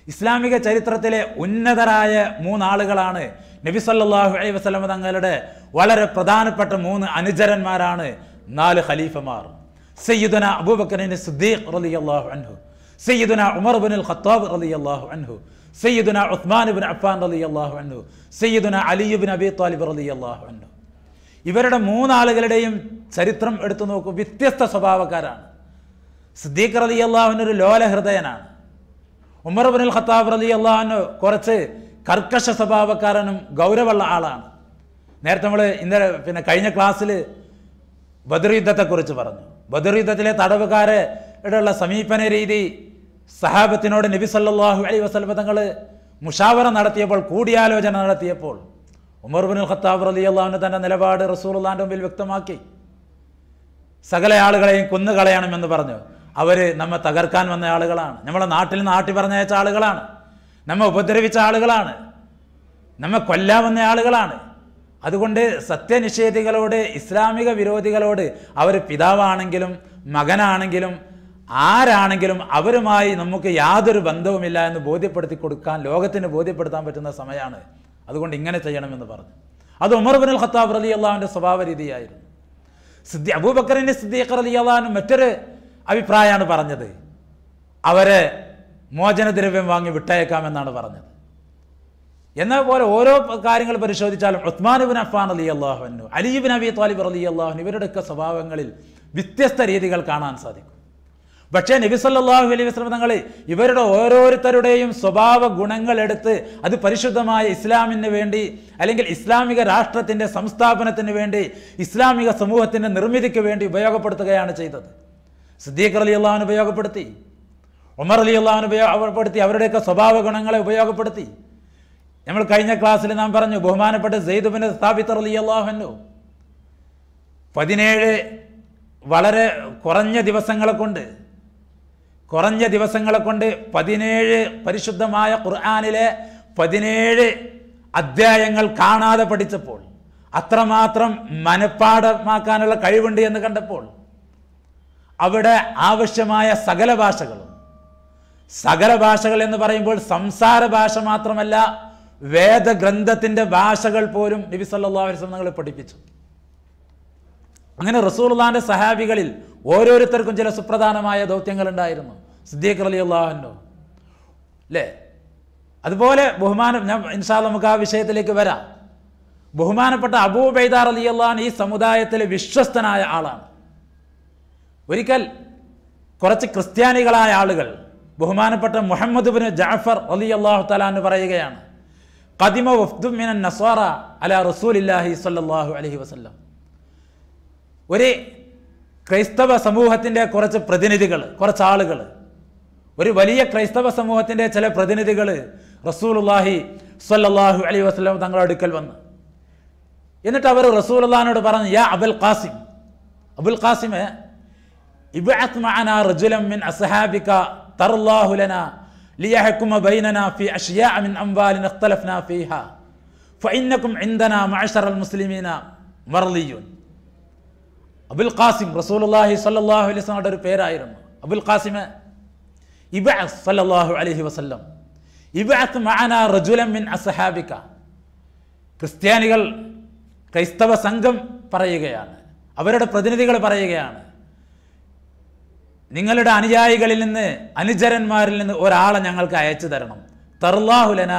ഇസ്ലാമിക ചരിത്രത്തിലെ ഉന്നതരായ മൂന്നാളുകളാണ് നബി സല്ലല്ലാഹു അലൈഹി വസ്ലമ തങ്ങളുടെ വളരെ പ്രധാനപ്പെട്ട മൂന്ന് അനുചരന്മാരാണ്. നാല് ഖലീഫമാർ. സയ്യിദുന അബൂബക്കറിന് സിദ്ദീഖ് അള്ളാഹു അൻഹു. സയ്യിദുന ഉമർ ബിൻ ഖത്താബ് റലി അള്ളാഹു അൻഹു. സയ്യിദുന ഉസ്മാൻ ബിൻ അഫാൻ റലി അള്ളാഹു അൻഹു. സയ്യിദുന അലിയുബിൻ ബിൻ അബി താലിബ് റലി അള്ളാഹു അൻഹു. ഇവരുടെ മൂന്നാളുകളുടെയും ചരിത്രം എടുത്തു നോക്കൂ. വ്യത്യസ്ത സ്വഭാവക്കാരാണ്. സിദ്ദീഖ് റലി അള്ളാഹുവിന് ഒരു ലോല ഹൃദയനാണ്. ഉമർ ബുനുൽ ഖത്താബ് റലി അള്ളാഹുന് കുറച്ച് കർക്കശ സ്വഭാവക്കാരനും ഗൗരവമുള്ള ആളാണ്. നേരത്തെ നമ്മൾ ഇന്നലെ പിന്നെ കഴിഞ്ഞ ക്ലാസ്സിൽ ബദർ യുദ്ധത്തെക്കുറിച്ച് പറഞ്ഞു. ബദർ യുദ്ധത്തിലെ തടവുകാരുടെ സമീപന രീതി സഹാബത്തിനോട് നബി സല്ലാഹു അലൈ വസ്ലമ തങ്ങൾ മുഷാവറ നടത്തിയപ്പോൾ കൂടിയാലോചന നടത്തിയപ്പോൾ ഉമർ ബിൻ ഖത്താബ് റലി അള്ളാഹുവിന് തന്റെ നിലപാട് റസൂലുള്ളാന്റെ മുമ്പിൽ വ്യക്തമാക്കി. സകല ആളുകളെയും കൊന്നുകളയണമെന്ന് പറഞ്ഞു. അവർ നമ്മെ തകർക്കാൻ വന്ന ആളുകളാണ്. നമ്മളെ നാട്ടിൽ നിന്ന് ആട്ടി പറഞ്ഞയച്ച ആളുകളാണ്. നമ്മെ ഉപദ്രവിച്ച ആളുകളാണ്. നമ്മെ കൊല്ലാൻ വന്ന ആളുകളാണ്. അതുകൊണ്ട് സത്യനിഷേധികളോട് ഇസ്ലാമിക വിരോധികളോട് അവർ പിതാവാണെങ്കിലും മകനാണെങ്കിലും ആരാണെങ്കിലും അവരുമായി നമുക്ക് യാതൊരു ബന്ധവുമില്ല എന്ന് ബോധ്യപ്പെടുത്തി കൊടുക്കാൻ ലോകത്തിന് ബോധ്യപ്പെടുത്താൻ പറ്റുന്ന സമയമാണ്. അതുകൊണ്ട് ഇങ്ങനെ ചെയ്യണമെന്ന് പറഞ്ഞു. അത് ഉമർ ബിൻ ഖത്താബ് റലി അള്ളാഹുവിന്റെ സ്വഭാവ രീതിയായിരുന്നു. സിദ്ധി അബൂബക്കറിന്റെ സിദ്ദീഖ് അലി അള്ളാഹുവിന് മറ്റൊരു അഭിപ്രായമാണ് പറഞ്ഞത്. അവരെ മോചനദ്രവ്യം വാങ്ങി വിട്ടയക്കാമെന്നാണ് പറഞ്ഞത്. എന്ന പോലെ ഓരോ കാര്യങ്ങൾ പരിശോധിച്ചാലും ഉസ്മാനുബിൻ അഫ്ഫാൻ അലി അള്ളാഹുനു അലിബിൻ അബി താലിബ് അലി അള്ളാഹുൻ ഇവരുടെയൊക്കെ സ്വഭാവങ്ങളിൽ വ്യത്യസ്ത രീതികൾ കാണാൻ സാധിക്കും. പക്ഷേ നബി സല്ലല്ലാഹു അലൈഹി വസല്ലം തങ്ങൾ ഇവരുടെ ഓരോരുത്തരുടെയും സ്വഭാവ ഗുണങ്ങൾ എടുത്ത് അത് പരിശുദ്ധമായ ഇസ്ലാമിന് വേണ്ടി അല്ലെങ്കിൽ ഇസ്ലാമിക രാഷ്ട്രത്തിന്റെ സംസ്ഥാപനത്തിന് വേണ്ടി ഇസ്ലാമിക സമൂഹത്തിന്റെ നിർമ്മിതിക്ക് വേണ്ടി ഉപയോഗപ്പെടുത്തുകയാണ് ചെയ്തത്. സിദ്ദീഖ് അലി അള്ളാഹുൻ ഉപയോഗപ്പെടുത്തി ഉമർ അലി അള്ളാഹുൻ ഉപയോഗപ്പെടുത്തി അവരുടെയൊക്കെ സ്വഭാവ ഗുണങ്ങളെ ഉപയോഗപ്പെടുത്തി. നമ്മൾ കഴിഞ്ഞ ക്ലാസ്സിൽ നാം പറഞ്ഞു ബഹുമാനപ്പെട്ട സെയ്ദുബിന് സ്ഥാപിത്തർ അലി അള്ളാഹുനു പതിനേഴ് വളരെ കുറഞ്ഞ ദിവസങ്ങളെ കൊണ്ട് കുറഞ്ഞ ദിവസങ്ങളെ കൊണ്ട് പതിനേഴ് പരിശുദ്ധമായ ഖുർആാനിലെ പതിനേഴ് അധ്യായങ്ങൾ കാണാതെ പഠിച്ചപ്പോൾ അത്രമാത്രം മനഃപ്പാടമാക്കാനുള്ള കഴിവുണ്ട് എന്ന് കണ്ടപ്പോൾ അവിടെ ആവശ്യമായ സകല ഭാഷകളും. സകല ഭാഷകൾ എന്ന് പറയുമ്പോൾ സംസാര ഭാഷ മാത്രമല്ല വേദഗ്രന്ഥത്തിന്റെ ഭാഷകൾ പോലും നബി സല്ലല്ലാഹു അലൈഹി വസല്ലം പഠിപ്പിച്ചു. അങ്ങനെ റസൂലുള്ളാഹിന്റെ സഹാബികളിൽ ഓരോരുത്തർക്കും ചില സുപ്രധാനമായ ദൗത്യങ്ങൾ ഉണ്ടായിരുന്നു. സിദ്ദീഖ് അലി അൻഹു. അല്ലേ അതുപോലെ ബഹുമാനം ഞാൻ ഇൻഷാ നമുക്ക് ആ വിഷയത്തിലേക്ക് വരാം. ബഹുമാനപ്പെട്ട അബൂബൈദാർ അലി അള്ളഹാൻ ഈ സമുദായത്തിലെ വിശ്വസ്തനായ ആളാണ്. ഒരിക്കൽ കുറച്ച് ക്രിസ്ത്യാനികളായ ആളുകൾ ബഹുമാനപ്പെട്ട മുഹമ്മദ് ബിൻ ജാഫർ അലി അള്ളാഹു തലാന്ന് പറയുകയാണ് കദിമ വഫ്ദു മിനൻ നസ്വാറ അല റസൂലില്ലാഹി സ്വല്ലല്ലാഹു അലഹി വസല്ലം. ഒരു ക്രൈസ്തവ സമൂഹത്തിന്റെ കുറച്ച് പ്രതിനിധികൾ കുറച്ച് ആളുകൾ ഒരു വലിയ ക്രൈസ്തവ സമൂഹത്തിന്റെ ചില പ്രതിനിധികൾ റസൂലുല്ലാഹി സ്വല്ലല്ലാഹു അലൈഹി വസല്ലം തങ്ങളുടെ അടുക്കൽ വന്ന്. എന്നിട്ട് അവർ റസൂലുള്ളാഹിനോട് പറഞ്ഞു യാ അബുൽ ഖാസിം. അബുൽ ഖാസിമെ ഇബഅത് മഅന റജുലം മിൻ അസ്ഹാബിക തർല്ലാഹു ലന ലിയഹ്കുമ ബൈനന ഫി അഷ്യാ മിൻ അംവാലിൻ ഇഖ്തലഫ്ന ഫീഹ. ഫഇന്നകും ഇൻദന മഅശറൽ മുസ്ലിമീന മർലിയുൻ അബുൽ ഖാസിം റസൂലുള്ളാഹി സ്വല്ലല്ലാഹു അലൈഹി വസല്ലമയുടെ ഒരു പേരായിരുന്നു. അബുൽ ഖാസിമെ ഇബഅസ് സല്ലല്ലാഹു അലൈഹി വസല്ലം. ഇബഅത്ത് മഅന റജുലം മിൻ അസ്ഹാബിക. ക്രിസ്ത്യാനികൾ ക്രൈസ്തവ സംഘം പറയുകയാണ്. അവരുടെ പ്രതിനിധികൾ പറയുകയാണ്. നിങ്ങളുടെ അനുയായികളിൽ നിന്ന് അനുചരന്മാരിൽ നിന്ന് ഒരാളെ ഞങ്ങൾക്ക് അയച്ചു തരണം. തർലാഹുലന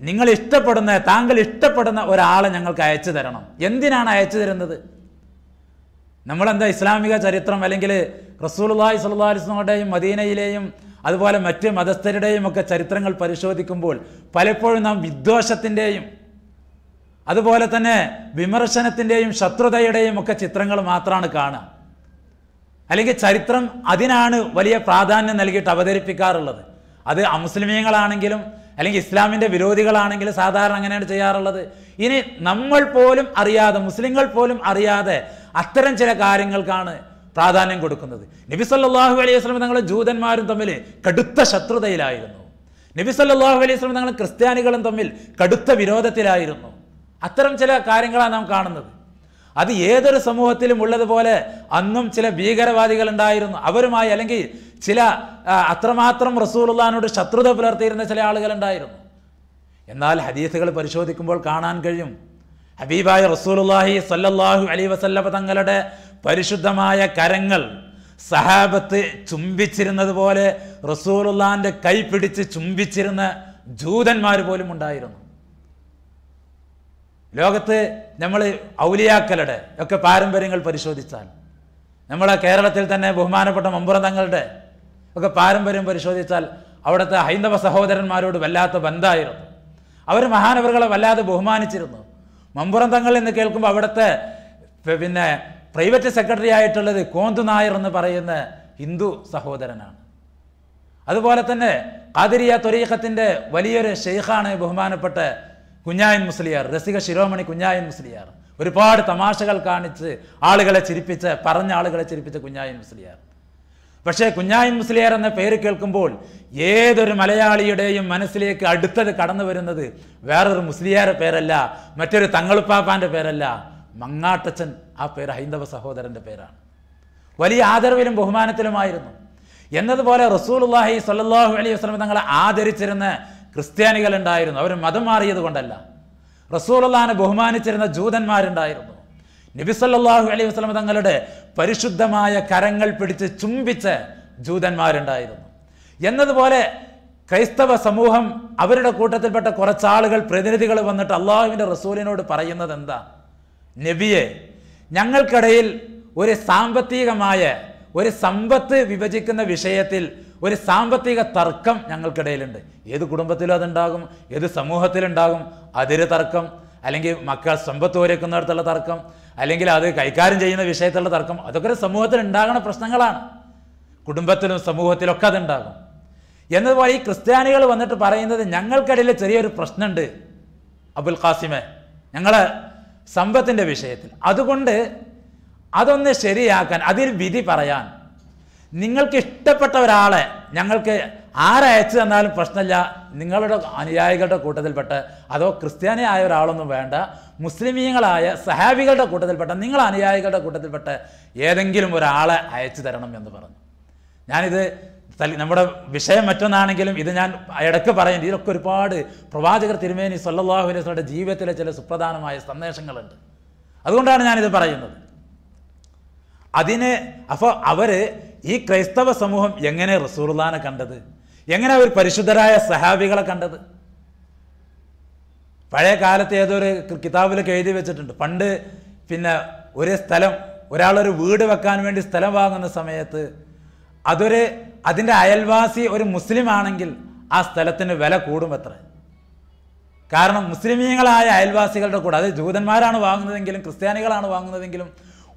നിങ്ങൾ ഇഷ്ടപ്പെടുന്ന താങ്കൾ ഇഷ്ടപ്പെടുന്ന ഒരാളെ ഞങ്ങൾക്ക് അയച്ചു തരണം. എന്തിനാണ് അയച്ചു തരുന്നത്? നമ്മളെന്താ ഇസ്ലാമിക ചരിത്രം അല്ലെങ്കിൽ റസൂലുള്ളാഹി സ്വല്ലല്ലാഹി അലൈഹി വസല്ലമയുടെയും മദീനയിലെയും അതുപോലെ മറ്റ് മതസ്ഥരുടെയും ഒക്കെ ചരിത്രങ്ങൾ പരിശോധിക്കുമ്പോൾ പലപ്പോഴും നാം വിദ്വേഷത്തിന്റെയും അതുപോലെ തന്നെ വിമർശനത്തിന്റെയും ശത്രുതയുടെയും ഒക്കെ ചിത്രങ്ങൾ മാത്രമാണ് കാണുക. അല്ലെങ്കിൽ ചരിത്രം അതിനാണ് വലിയ പ്രാധാന്യം നൽകിയിട്ട് അവതരിപ്പിക്കാറുള്ളത്. അത് അമുസ്ലിമീങ്ങളാണെങ്കിലും അല്ലെങ്കിൽ ഇസ്ലാമിന്റെ വിരോധികളാണെങ്കിലും സാധാരണ അങ്ങനെയാണ് ചെയ്യാറുള്ളത്. ഇനി നമ്മൾ പോലും അറിയാതെ മുസ്ലിങ്ങൾ പോലും അറിയാതെ അത്തരം ചില കാര്യങ്ങൾക്കാണ് പ്രാധാന്യം കൊടുക്കുന്നത്. നബി സല്ലല്ലാഹു അലൈഹി വസ്ലം തങ്ങൾ ജൂതന്മാരും തമ്മിൽ കടുത്ത ശത്രുതയിലായിരുന്നു. നബി സല്ലല്ലാഹു അലൈഹി വസ്ലം തങ്ങൾ ക്രിസ്ത്യാനികളും തമ്മിൽ കടുത്ത വിരോധത്തിലായിരുന്നു. അത്തരം ചില കാര്യങ്ങളാണ് നാം കാണുന്നത്. അത് ഏതൊരു സമൂഹത്തിലും ഉള്ളതുപോലെ അന്നും ചില ഭീകരവാദികൾ ഉണ്ടായിരുന്നു അവരുമായി അല്ലെങ്കിൽ ചില അത്രമാത്രം റസൂലുള്ളാഹിനോട് ശത്രുത പുലർത്തിയിരുന്ന ചില ആളുകൾ ഉണ്ടായിരുന്നു എന്നാൽ ഹദീസുകൾ പരിശോധിക്കുമ്പോൾ കാണാൻ കഴിയും. ഹബീബായ റസൂലുള്ളാഹി സല്ലല്ലാഹു അലൈഹി വസല്ലമ തങ്ങളുടെ പരിശുദ്ധമായ കരങ്ങൾ സഹാബത്ത് ചുംബിച്ചിരുന്നത് പോലെ റസൂലുള്ളാഹിന്റെ കൈ പിടിച്ച് ചുംബിച്ചിരുന്ന ജൂതന്മാർ പോലും ഉണ്ടായിരുന്നു. ലോകത്ത് നമ്മൾ ഔലിയാക്കളുടെ ഒക്കെ പാരമ്പര്യങ്ങൾ പരിശോധിച്ചാൽ നമ്മളെ കേരളത്തിൽ തന്നെ ബഹുമാനപ്പെട്ട മമ്പുറതങ്ങളുടെ ഒക്കെ പാരമ്പര്യം പരിശോധിച്ചാൽ അവിടുത്തെ ഹൈന്ദവ സഹോദരന്മാരോട് വല്ലാത്ത ബന്ധമായിരുന്നു അവർ മഹാനവറുകളെ വല്ലാതെ ബഹുമാനിച്ചിരുന്നു. മമ്പുറം തങ്ങൾ എന്ന് കേൾക്കുമ്പോൾ അവിടുത്തെ പിന്നെ പ്രൈവറ്റ് സെക്രട്ടറി ആയിട്ടുള്ളത് കോന്തു നായർ എന്ന് പറയുന്ന ഹിന്ദു സഹോദരനാണ്. അതുപോലെ തന്നെ കാതിരിയ തൊരീഖത്തിന്റെ വലിയൊരു ഷെയ്ഖാണ് ബഹുമാനപ്പെട്ട കുഞ്ഞായൻ മുസ്ലിയാർ രസിക ശിരോമണി കുഞ്ഞായൻ മുസ്ലിയാർ. ഒരുപാട് തമാശകൾ കാണിച്ച് ആളുകളെ ചിരിപ്പിച്ച് പറഞ്ഞ ആളുകളെ ചിരിപ്പിച്ച കുഞ്ഞായൻ മുസ്ലിയാർ. പക്ഷേ കുഞ്ഞായൻ മുസ്ലിയാർ എന്ന പേര് കേൾക്കുമ്പോൾ ഏതൊരു മലയാളിയുടെയും മനസ്സിലേക്ക് അടുത്തത് കടന്നു വരുന്നത് വേറൊരു മുസ്ലിയാരുടെ പേരല്ല മറ്റൊരു തങ്ങളുപ്പാപ്പാന്റെ പേരല്ല മങ്ങാട്ടച്ചൻ ആ പേര് ഹൈന്ദവ സഹോദരന്റെ പേരാണ്. വലിയ ആദരവിലും ബഹുമാനത്തിലുമായിരുന്നു. എന്നതുപോലെ റസൂലുള്ളാഹി സല്ലാഹു അലൈഹി വസ്ലം തങ്ങളെ ആദരിച്ചിരുന്ന ക്രിസ്ത്യാനികൾ ഉണ്ടായിരുന്നു അവർ മതം മാറിയത് കൊണ്ടല്ല. റസൂലുള്ളാഹിനെ ബഹുമാനിച്ചിരുന്ന ജൂതന്മാരുണ്ടായിരുന്നു. നബിസല്ലാഹു അലൈഹി വസ്ലം തങ്ങളുടെ പരിശുദ്ധമായ കരങ്ങൾ പിടിച്ച് ചുംബിച്ച ജൂതന്മാരുണ്ടായിരുന്നു. എന്നതുപോലെ ക്രൈസ്തവ സമൂഹം അവരുടെ കൂട്ടത്തിൽപ്പെട്ട കുറച്ചാളുകൾ പ്രതിനിധികൾ വന്നിട്ട് അള്ളാഹുവിന്റെ റസൂലിനോട് പറയുന്നത് എന്താ നബിയെ ഞങ്ങൾക്കിടയിൽ ഒരു സാമ്പത്തികമായ ഒരു സമ്പത്ത് വിഭജിക്കുന്ന വിഷയത്തിൽ ഒരു സാമ്പത്തിക തർക്കം ഞങ്ങൾക്കിടയിലുണ്ട്. ഏത് കുടുംബത്തിലും അതുണ്ടാകും ഏത് സമൂഹത്തിലുണ്ടാകും അതിര് തർക്കം. അല്ലെങ്കിൽ മക്കൾ സമ്പത്ത് ഒരുക്കുന്നിടത്തുള്ള തർക്കം അല്ലെങ്കിൽ അത് കൈകാര്യം ചെയ്യുന്ന വിഷയത്തിലുള്ള തർക്കം. അതൊക്കെ ഒരു സമൂഹത്തിൽ ഉണ്ടാകുന്ന പ്രശ്നങ്ങളാണ്. കുടുംബത്തിലും സമൂഹത്തിലും ഒക്കെ അതുണ്ടാകും. എന്നതുപോലെ ഈ ക്രിസ്ത്യാനികൾ വന്നിട്ട് പറയുന്നത് ഞങ്ങൾക്കിടയിൽ ചെറിയൊരു പ്രശ്നമുണ്ട് അബുൽ ഖാസിമെ. ഞങ്ങളെ സമ്പത്തിന്റെ വിഷയത്തിൽ. അതുകൊണ്ട് അതൊന്ന് ശരിയാക്കാൻ അതിൽ വിധി പറയാൻ നിങ്ങൾക്ക് ഇഷ്ടപ്പെട്ട ഒരാളെ ഞങ്ങൾക്ക് ആരയച്ചു തന്നാലും പ്രശ്നമില്ല. നിങ്ങളുടെ അനുയായികളുടെ കൂട്ടത്തിൽപ്പെട്ട് അതോ ക്രിസ്ത്യാനി ആയ ഒരാളൊന്നും വേണ്ട. മുസ്ലിമീങ്ങളായ സഹാബികളുടെ കൂട്ടത്തിൽപ്പെട്ട നിങ്ങൾ അനുയായികളുടെ കൂട്ടത്തിൽപ്പെട്ട് ഏതെങ്കിലും ഒരാളെ അയച്ചു തരണം എന്ന് പറഞ്ഞു. ഞാനിത് നമ്മുടെ വിഷയം മറ്റൊന്നാണെങ്കിലും ഇത് ഞാൻ ഇടയ്ക്ക് പറയുന്നത് ഇതിലൊക്കെ ഒരുപാട് പ്രവാചകർ തിരുമേനി സല്ലാഹു അലൈഹി വസല്ലമയുടെ ജീവിതത്തിലെ ചില സുപ്രധാനമായ സന്ദേശങ്ങളുണ്ട്. അതുകൊണ്ടാണ് ഞാനിത് പറയുന്നത്. അതിന് അപ്പോൾ അവർ ഈ ക്രൈസ്തവ സമൂഹം എങ്ങനെ റസൂർദാനെ കണ്ടത്? എങ്ങനെ അവർ പരിശുദ്ധരായ സഹാബികളെ കണ്ടത്? പഴയ കാലത്ത് ഏതോ ഒരു കിതാബിലൊക്കെ എഴുതി വെച്ചിട്ടുണ്ട്. പണ്ട് പിന്നെ ഒരു സ്ഥലം ഒരാളൊരു വീട് വെക്കാൻ വേണ്ടി സ്ഥലം വാങ്ങുന്ന സമയത്ത് അതൊരു അതിന്റെ അയൽവാസി ഒരു മുസ്ലിം ആണെങ്കിൽ ആ സ്ഥലത്തിന് വില കൂടും അത്ര കാരണം മുസ്ലിമീങ്ങളായ അയൽവാസികളുടെ കൂടെ അത് ജൂതന്മാരാണ് വാങ്ങുന്നതെങ്കിലും ക്രിസ്ത്യാനികളാണ് വാങ്ങുന്നതെങ്കിലും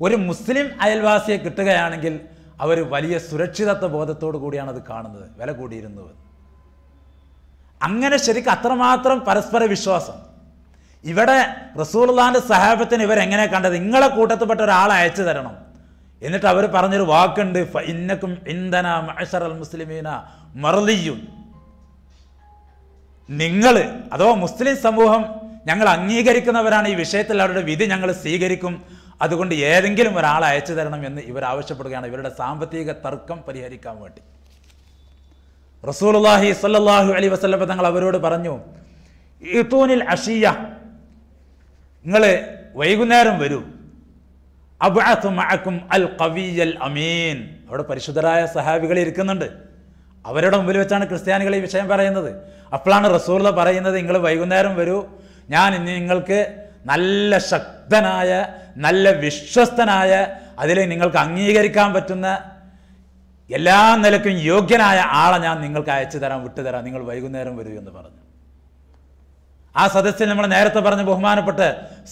ഒരു മുസ്ലിം അയൽവാസിയെ കിട്ടുകയാണെങ്കിൽ അവർ വലിയ സുരക്ഷിതത്വ ബോധത്തോടു കൂടിയാണ് അത് കാണുന്നത് വില കൂടിയിരുന്നത്. അങ്ങനെ ശരിക്കും അത്രമാത്രം പരസ്പര വിശ്വാസം. ഇവിടെ റസൂൽഖാന്റെ സഹാബത്തിന് ഇവരെങ്ങനെ കണ്ടത്? നിങ്ങളെ കൂട്ടത്തിൽപ്പെട്ട ഒരാളെ അയച്ചു തരണം. എന്നിട്ട് അവർ പറഞ്ഞൊരു വാക്കുണ്ട് "ഫ ഇന്നക്കും ഇന്ധന മഅശറൽ മുസ്ലിമീന മർലിയുൻ. നിങ്ങൾ അതോ മുസ്ലിം സമൂഹം ഞങ്ങൾ അംഗീകരിക്കുന്നവരാണ് ഈ വിഷയത്തിൽ അവരുടെ വിധി ഞങ്ങൾ സ്വീകരിക്കും? അതുകൊണ്ട് ഏതെങ്കിലും ഒരാളെ അയച്ചു തരണം എന്ന് ഇവർ ആവശ്യപ്പെടുകയാണ്. ഇവരുടെ സാമ്പത്തിക തർക്കം പരിഹരിക്കാൻ വേണ്ടി. റസൂലുള്ളാഹി സല്ലാഹു അലി വസല്ലം തങ്ങൾ അവരോട് പറഞ്ഞു ഇത്തൂനിൽ അഷിയ നിങ്ങൾ വൈകുന്നേരം വരൂ. അബ്അത്തു മഅക്കും അൽ കവിയൽ അമീൻ. അവിടെ പരിശുദ്ധരായ സഹാബികൾ ഇരിക്കുന്നുണ്ട്. അവരുടെ മുമ്പിൽ വെച്ചാണ് ക്രിസ്ത്യാനികൾ ഈ വിഷയം പറയുന്നത്. അപ്പോഴാണ് റസൂർല പറയുന്നത് നിങ്ങൾ വൈകുന്നേരം വരൂ. ഞാൻ ഇനി നിങ്ങൾക്ക് നല്ല ശക്തനായ നല്ല വിശ്വസ്തനായ അതിൽ നിങ്ങൾക്ക് അംഗീകരിക്കാൻ പറ്റുന്ന എല്ലാ നിലക്കും യോഗ്യനായ ആളെ ഞാൻ നിങ്ങൾക്ക് അയച്ചു തരാം വിട്ടുതരാം നിങ്ങൾ വൈകുന്നേരം വരൂ എന്ന് പറഞ്ഞു. ആ സദസ്സിൽ നമ്മൾ നേരത്തെ പറഞ്ഞ ബഹുമാനപ്പെട്ട്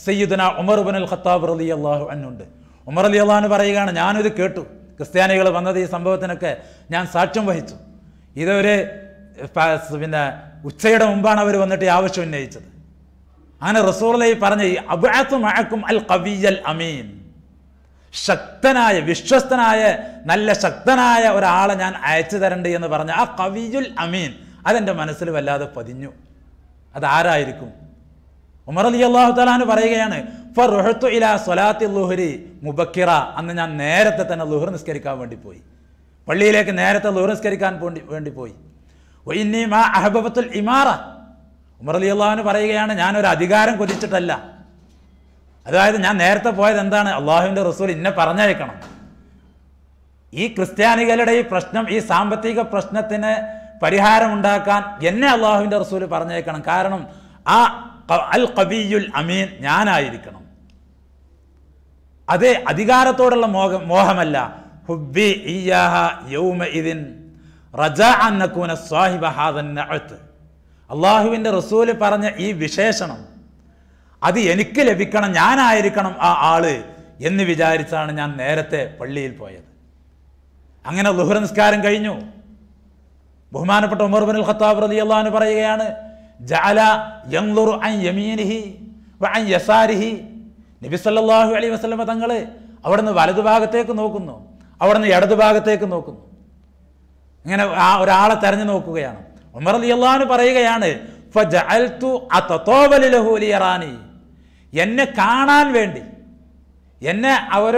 സയ്യിദുന ഉമർ ഉബൻ അൽ ഖത്താബ് റലി അള്ളാഹു അന്നുണ്ട് ഉമർ അലി അള്ളഹാൻ പറയുകയാണ് ഞാനിത് കേട്ടു. ക്രിസ്ത്യാനികൾ വന്നത് ഈ സംഭവത്തിനൊക്കെ ഞാൻ സാക്ഷ്യം വഹിച്ചു. ഇതൊരു പിന്നെ ഉച്ചയുടെ മുമ്പാണ് അവർ വന്നിട്ട് ഈ ആവശ്യം ഉന്നയിച്ചത്. അങ്ങനെ റസൂലി പറഞ്ഞ ഈ അബാത്തുമാക്കും അൽ കവിയൽ അമീൻ. ശക്തനായ വിശ്വസ്തനായ നല്ല ശക്തനായ ഒരാളെ ഞാൻ അയച്ചു തരണ്ട് എന്ന് പറഞ്ഞ ആ കവിയുൽ അമീൻ അതെന്റെ മനസ്സിൽ വല്ലാതെ പതിഞ്ഞു. അതാരായിരിക്കും ഉമർ അലി അള്ളാഹു തലാന്ന് പറയുകയാണ് മുബക്കിറ അന്ന് ഞാൻ നേരത്തെ തന്നെ ലുഹർ നിസ്കരിക്കാൻ വേണ്ടി പോയി. പള്ളിയിലേക്ക് നേരത്തെ ലുഹർ നിസ്കരിക്കാൻ വേണ്ടി വേണ്ടി പോയി. ഇമാറ ഉമർ അലി അള്ളാഹുവിന് പറയുകയാണ് ഞാനൊരു അധികാരം കൊതിച്ചിട്ടല്ല. അതായത് ഞാൻ നേരത്തെ പോയത് എന്താണ്? അള്ളാഹുവിന്റെ റസൂൽ ഇന്നെ പറഞ്ഞയക്കണം. ഈ ക്രിസ്ത്യാനികളുടെ ഈ പ്രശ്നം ഈ സാമ്പത്തിക പ്രശ്നത്തിന് പരിഹാരമുണ്ടാക്കാൻ എന്നെ അള്ളാഹുവിന്റെ റസൂൽ പറഞ്ഞേക്കണം കാരണം ആ അൽ കബിയുൽ അമീൻ ഞാനായിരിക്കണം. അത് അധികാരത്തോടുള്ള മോഹം മോഹമല്ല. ഹുബി ഇയാഹ യൗമ ഇതിൻ റജാ അന്നക്കൂന സ്വാഹിബ ഹാദൻ നഅത്ത്. അള്ളാഹുവിന്റെ റസൂൽ പറഞ്ഞ ഈ വിശേഷണം അത് എനിക്ക് ലഭിക്കണം ഞാനായിരിക്കണം ആ ആൾ എന്ന് വിചാരിച്ചാണ് ഞാൻ നേരത്തെ പള്ളിയിൽ പോയത്. അങ്ങനെ ലുഹർ നിസ്കാരം കഴിഞ്ഞു. ബഹുമാനപ്പെട്ട ഉമർ ബിൻ ഖത്താബ് റലി അൻഹു പറയുകയാണ് ജഅല യൻളുറു അൻ വ അൻ നബി സല്ലല്ലാഹു അലൈഹി തങ്ങൾ അവിടുന്ന് വലതുഭാഗത്തേക്ക് നോക്കുന്നു അവിടുന്ന് ഇടതുഭാഗത്തേക്ക് നോക്കുന്നു. ഇങ്ങനെ ആ ഒരാളെ തെരഞ്ഞു നോക്കുകയാണ്. ഉമർ അൻഹു പറയുകയാണ് എന്നെ കാണാൻ വേണ്ടി എന്നെ അവർ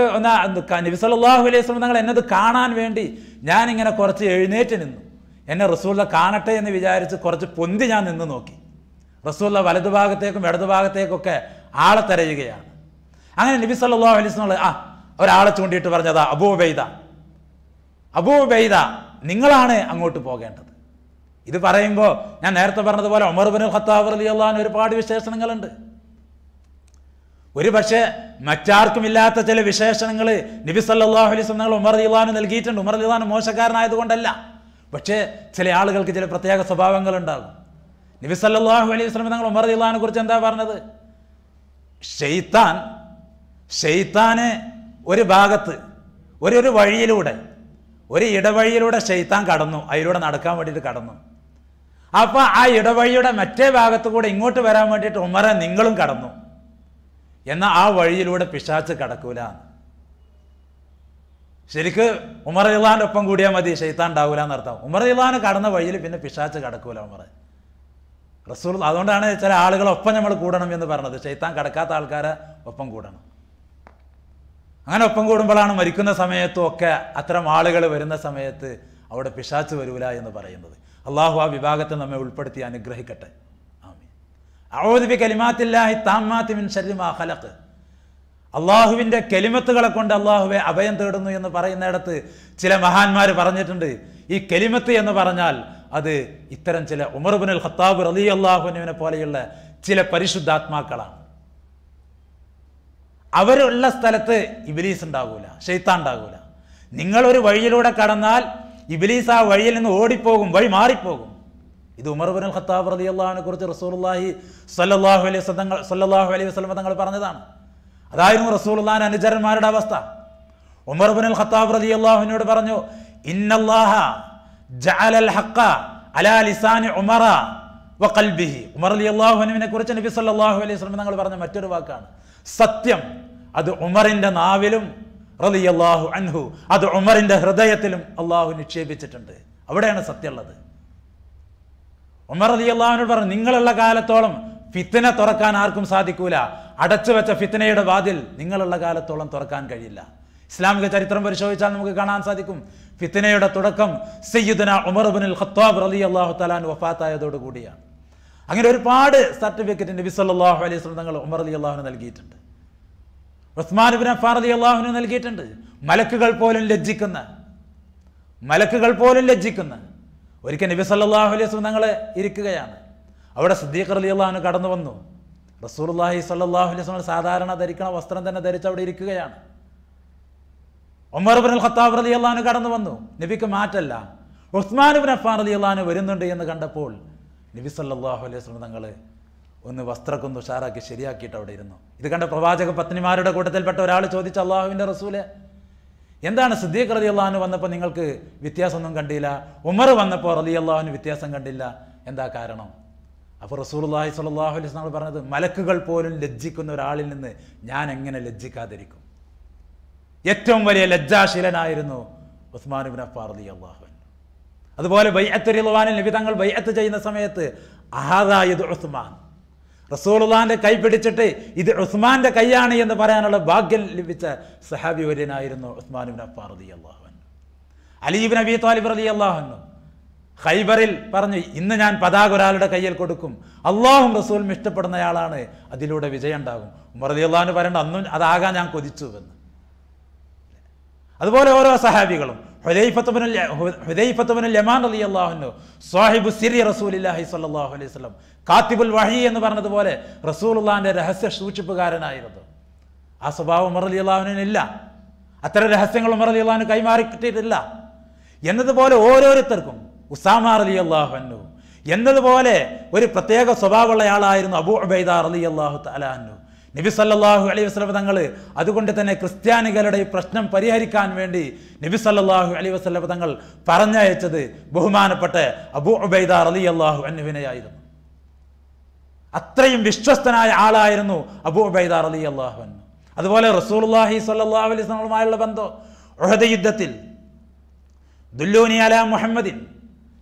നബിസലാഹു അലൈഹി സ്വലം തങ്ങൾ എന്നത് കാണാൻ വേണ്ടി ഞാൻ ഇങ്ങനെ കുറച്ച് എഴുന്നേറ്റ് നിന്നു. എന്നെ റസൂല്ല കാണട്ടെ എന്ന് വിചാരിച്ച് കുറച്ച് പൊന്തി ഞാൻ നിന്ന് നോക്കി. റസൂല്ല വലതുഭാഗത്തേക്കും ഇടതുഭാഗത്തേക്കൊക്കെ ആളെ തിരയുകയാണ്. അങ്ങനെ നബി സല്ലല്ലാഹു അലൈഹി സ്വലം ആ ഒരാളെ ചൂണ്ടിയിട്ട് പറഞ്ഞതാ അബൂബൈദ അബൂബൈദ നിങ്ങളാണ് അങ്ങോട്ട് പോകേണ്ടത്. ഇത് പറയുമ്പോൾ ഞാൻ നേരത്തെ പറഞ്ഞതുപോലെ ഒമർ ബിൻ ഖത്താബ് അലി അൻഹു ഒരുപാട് വിശേഷണങ്ങളുണ്ട്. ഒരു പക്ഷേ മറ്റാർക്കും ഇല്ലാത്ത ചില വിശേഷണങ്ങൾ നബി സല്ലല്ലാഹു അലൈഹി വസല്ലം തങ്ങൾ ഉമർ അൻഹു നൽകിയിട്ടുണ്ട്. ഉമർ അൻഹു മോശക്കാരനായതുകൊണ്ടല്ല. പക്ഷേ ചില ആളുകൾക്ക് ചില പ്രത്യേക സ്വഭാവങ്ങൾ ഉണ്ടാകും നബി സല്ലാഹു അലൈഹി തങ്ങൾ ഉമർ അൻഹു കുറിച്ച് എന്താ പറഞ്ഞത്? ഷെയ്ത്താൻ ഷെയ്ത്താന് ഒരു ഭാഗത്ത് ഒരു ഒരു വഴിയിലൂടെ ഒരു ഇടവഴിയിലൂടെ ഷെയ്ത്താൻ കടന്നു. അതിലൂടെ നടക്കാൻ വേണ്ടിയിട്ട് കടന്നു. അപ്പൊ ആ ഇടവഴിയുടെ മറ്റേ ഭാഗത്ത് കൂടെ ഇങ്ങോട്ട് വരാൻ വേണ്ടിയിട്ട് ഉമറെ നിങ്ങളും കടന്നു. എന്നാൽ ആ വഴിയിലൂടെ പിശാച്ച് കടക്കൂല. ശരിക്ക് ഉമർ ഇള്ളാന്റെ ഒപ്പം കൂടിയാൽ മതി ഷെയ്ത്താൻ ഉണ്ടാവൂല എന്നർത്ഥം. ഉമർ ഇള്ളാൻ കടന്ന വഴിയിൽ പിന്നെ പിശാച്ച് കടക്കൂല ഉമർ റസൂൽ അതുകൊണ്ടാണ് ചില ആളുകളൊപ്പം നമ്മൾ കൂടണം എന്ന് പറഞ്ഞത്. ഷെയ്ത്താൻ കടക്കാത്ത ആൾക്കാരെ ഒപ്പം കൂടണം. അങ്ങനെ ഒപ്പം കൂടുമ്പോഴാണ് മരിക്കുന്ന സമയത്തും ഒക്കെ അത്തരം ആളുകൾ വരുന്ന സമയത്ത് അവിടെ പിശാച്ച് വരൂല എന്ന് പറയുന്നത്. അള്ളാഹു ആ വിഭാഗത്തെ നമ്മെ ഉൾപ്പെടുത്തി അനുഗ്രഹിക്കട്ടെ. ആമീൻ. കലിമാത്തില്ലാഹി താമാത്തി മിൻ ശർരി മാ ഖലഖ്. അള്ളാഹുവിന്റെ കെലിമത്തുകളെ കൊണ്ട് അള്ളാഹുവെ അഭയം തേടുന്നു എന്ന് പറയുന്നിടത്ത് ചില മഹാന്മാർ പറഞ്ഞിട്ടുണ്ട്. ഈ കെലിമത്ത് എന്ന് പറഞ്ഞാൽ അത് ഇത്തരം ചില ഉമർബുനൽ ഖത്താബ് റലി അള്ളാഹുനുവിനെ പോലെയുള്ള ചില പരിശുദ്ധാത്മാക്കളാണ്. അവരുള്ള സ്ഥലത്ത് ഇബിലീസ് ഉണ്ടാകൂല ഷെയ്ത്താൻ ഉണ്ടാകൂല. നിങ്ങളൊരു വഴിയിലൂടെ കടന്നാൽ ഇബിലീസ് ആ വഴിയിൽ നിന്ന് ഓടിപ്പോകും വഴി മാറിപ്പോകും. ഇത് ഉമർ ബിൻ ഖത്താബ് റലി അള്ളഹാനെ കുറിച്ച് റസൂലുള്ളാഹി സല്ലാഹു അലൈഹി വസല്ലം സല്ലാഹു അലൈഹി വസ്ലമ തങ്ങൾ പറഞ്ഞതാണ്. അതായിരുന്നു റസൂൽ അനുചരന്മാരുടെ അവസ്ഥ. ഉമർ ബിൻ ഖത്താബ് റലി അള്ളാഹുവിനോട് പറഞ്ഞു ഇന്നല്ലാഹ ജഅലൽ ഹഖ അലാ ലിസാനി ഉമറ വഖൽബിഹി ഉമർ അലി അള്ളാഹുവിനെ കുറിച്ച് നബി സല്ലാഹു അലൈഹി വസല്ലം തങ്ങൾ പറഞ്ഞ മറ്റൊരു വാക്കാണ്. സത്യം അത് ഉമറിന്റെ നാവിലും റളിയല്ലാഹു അൻഹു. അത് ഉമറിന്റെ ഹൃദയത്തിലും അള്ളാഹു നിക്ഷേപിച്ചിട്ടുണ്ട്. അവിടെയാണ് സത്യമുള്ളത്. ഉമർ അലി അള്ളാഹുനോട് പറഞ്ഞു നിങ്ങളുള്ള കാലത്തോളം ഫിത്തിനെ തുറക്കാൻ ആർക്കും സാധിക്കൂല. അടച്ചു വെച്ച ഫിത്തിനയുടെ വാതിൽ നിങ്ങളുള്ള കാലത്തോളം തുറക്കാൻ കഴിയില്ല. ഇസ്ലാമിക ചരിത്രം പരിശോധിച്ചാൽ നമുക്ക് കാണാൻ സാധിക്കും. ഫിത്തിനയുടെ തുടക്കം സയ്യിദന ഉമർ ബിൻ ഖത്താബ് റലി അള്ളാഹു തലാൻ വഫാത്തായതോടുകൂടിയാണ്. അങ്ങനെ ഒരുപാട് സർട്ടിഫിക്കറ്റ് നബി സല്ലല്ലാഹു അലൈഹി വസല്ലം തങ്ങൾ ഉമർ അലി അള്ളാഹുന് നൽകിയിട്ടുണ്ട്. ഉസ്മാനുബിൻ അഫാർ അലി അള്ളാഹുവിന് നൽകിയിട്ടുണ്ട്. മലക്കുകൾ പോലും ലജ്ജിക്കുന്ന മലക്കുകൾ പോലും ലജ്ജിക്കുന്ന ഒരിക്കൽ നബി സല്ലാഹു അലൈഹി വസല്ലം തങ്ങൾ ഇരിക്കുകയാണ്. അവിടെ സിദ്ദീഖ് അലി അള്ളാഹുന് കടന്നു വന്നു. റസൂലുള്ളാഹി സല്ലല്ലാഹു അലൈഹി വസല്ലം സാധാരണ ധരിക്കണ വസ്ത്രം തന്നെ ധരിച്ച് അവിടെ ഇരിക്കുകയാണ്. ഉമർ ബിൻ ഖത്താബ് അലി അള്ളഹാന് കടന്നു വന്നു. നബിക്ക് മാറ്റല്ല. ഉസ്മാൻ ബിൻ അഫാർ അലി അള്ളഹാന് വരുന്നുണ്ട് എന്ന് കണ്ടപ്പോൾ നബി സല്ലാഹു അലൈഹി വസല്ലം തങ്ങൾ ഒന്ന് വസ്ത്രക്കൊന്ന് ഉഷാറാക്കി ശരിയാക്കിയിട്ട് അവിടെ ഇരുന്നു. ഇത് കണ്ട പ്രവാചക പത്നിമാരുടെ കൂട്ടത്തിൽപ്പെട്ട ഒരാൾ ചോദിച്ച അള്ളാഹുവിന്റെ റസൂൽ? എന്താണ് സിദ്ദീഖ് റലി അള്ളഹാന് വന്നപ്പോൾ നിങ്ങൾക്ക് വ്യത്യാസമൊന്നും കണ്ടില്ല? ഉമർ വന്നപ്പോൾ റലി അള്ളാഹുവിന് വ്യത്യാസം കണ്ടില്ല? എന്താ കാരണം? അപ്പോൾ റസൂലുള്ളാഹി സ്വല്ലല്ലാഹു അലൈഹി വസല്ലം പറഞ്ഞത് മലക്കുകൾ പോലും ലജ്ജിക്കുന്ന ഒരാളിൽ നിന്ന് ഞാൻ എങ്ങനെ ലജ്ജിക്കാതിരിക്കും? ഏറ്റവും വലിയ ലജ്ജാശീലനായിരുന്നു ഉസ്മാൻ ബിൻ അഫാർ അലി അള്ളാഹു അതുപോലെ ബൈഅത്ത് റിളവാനിൽ നബി തങ്ങൾ ബൈഅത്ത് ചെയ്യുന്ന സമയത്ത് അഹാദായത് ഉസ്മാൻ? റസൂലുള്ളാന്റെ കൈ പിടിച്ചിട്ട് ഇത് ഉസ്മാന്റെ കൈയാണ് എന്ന് പറയാനുള്ള ഭാഗ്യം ലഭിച്ച സഹാബി വര്യനായിരുന്നു ഉസ്മാനുബിൻ ബിൻ അഫാർ അലി അള്ളാഹു അലീബിൻ അബി താലിബ് അലി അള്ളാഹു ഖൈബറിൽ പറഞ്ഞു ഇന്ന് ഞാൻ പതാക ഒരാളുടെ കയ്യിൽ കൊടുക്കും. അള്ളാഹും റസൂലും ഇഷ്ടപ്പെടുന്നയാളാണ്. അതിലൂടെ വിജയം ഉണ്ടാകും ഉമർ അലി അള്ളാഹുന് പറയേണ്ട അന്നും അതാകാൻ ഞാൻ കൊതിച്ചു എന്ന്. അതുപോലെ ഓരോ സഹാബികളും കാത്തിബുൽ വഹി എന്ന് പറഞ്ഞതുപോലെ റസൂലുള്ളാഹിന്റെ രഹസ്യ സൂക്ഷിപ്പുകാരനായിരുന്നു. ആ സ്വഭാവം ഉമർ അലി അള്ളാഹുവിനില്ല അത്തരം രഹസ്യങ്ങൾ ഉമർ അലി അള്ളാഹുന് കൈമാറിക്കിട്ടിട്ടില്ല എന്നതുപോലെ ഓരോരുത്തർക്കും ഉസാമ അലി അള്ളാഹു എന്നതുപോലെ ഒരു പ്രത്യേക സ്വഭാവമുള്ള ആളായിരുന്നു അബൂ അബൈദ അലി അള്ളാഹു തലാഹു നബി സല്ലല്ലാഹു അലൈഹി വസ്ലം തങ്ങൾ അതുകൊണ്ട് തന്നെ ക്രിസ്ത്യാനികളുടെ ഈ പ്രശ്നം പരിഹരിക്കാൻ വേണ്ടി നബി സല്ലല്ലാഹു അലൈഹി വസ്ലം തങ്ങൾ പറഞ്ഞയച്ചത് ബഹുമാനപ്പെട്ട അബൂ ഉബൈദാർ അലി അള്ളാഹു അന്നുവിനെയായിരുന്നു അത്രയും വിശ്വസ്തനായ ആളായിരുന്നു അബൂ ഉബൈദാർ അലി അള്ളാഹു അന്നു അതുപോലെ റസൂലുള്ളാഹി സല്ലാഹു അലൈഹി വസല്ലമുമായുള്ള ബന്ധം യുദ്ധത്തിൽ ദുല്ലൂനി അല മുഹമ്മദിൻ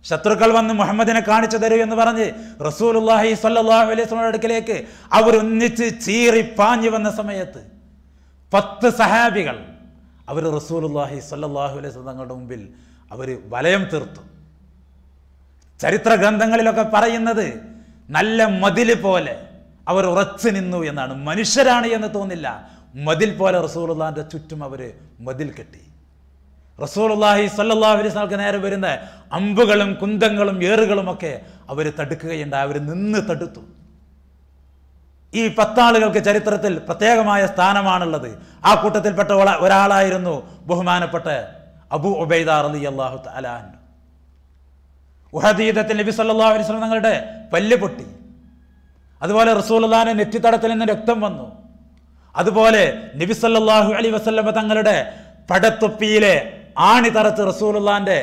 ശത്രുക്കൾ വന്ന് മുഹമ്മദിനെ കാണിച്ചു തരൂ എന്ന് പറഞ്ഞ് റസൂലുള്ളാഹി സ്വല്ലല്ലാഹു അലൈഹി വസല്ലമയുടെ അടുക്കലേക്ക് അവർ ഒന്നിച്ച് ചീറി പാഞ്ഞു വന്ന സമയത്ത് പത്ത് സഹാബികൾ അവർ റസൂലുള്ളാഹി സ്വല്ലല്ലാഹു അലൈഹി തങ്ങളുടെ മുമ്പിൽ അവർ വലയം തീർത്തു. ചരിത്ര ഗ്രന്ഥങ്ങളിലൊക്കെ പറയുന്നത് നല്ല മതിൽ പോലെ അവർ ഉറച്ചു നിന്നു എന്നാണ്. മനുഷ്യരാണ് എന്ന് തോന്നില്ല. മതിൽ പോലെ റസൂലുള്ളാഹിന്റെ ചുറ്റും അവർ മതിൽ കെട്ടി. റസൂലുള്ളാഹി സല്ലല്ലാഹു അലൈഹി വസല്ലമക്ക് നേരെ വരുന്ന അമ്പുകളും കുന്തങ്ങളും ഏറുകളും ഒക്കെ അവർ തടുക്കുകയുണ്ടായി. അവർ നിന്ന് തടുത്തു. ഈ പത്താളുകൾക്ക് ചരിത്രത്തിൽ പ്രത്യേകമായ സ്ഥാനമാണുള്ളത്. ആ കൂട്ടത്തിൽപ്പെട്ട ഒരാളായിരുന്നു ബഹുമാനപ്പെട്ട അബു ഉബൈദ അലി അള്ളാഹു തലാൻ ഉഹദീദത്തിൽ നബി സല്ലാ അലൈഹി തങ്ങളുടെ പല്ല് പൊട്ടി. അതുപോലെ റസൂലുള്ളാഹിന്റെ നെറ്റിത്തടത്തിൽ നിന്ന് രക്തം വന്നു. അതുപോലെ നബി സല്ലാഹു അലൈഹി വസല്ലമ തങ്ങളുടെ പടത്തൊപ്പിയിലെ ആണി തറച്ച് റസൂലുള്ളാന്റെ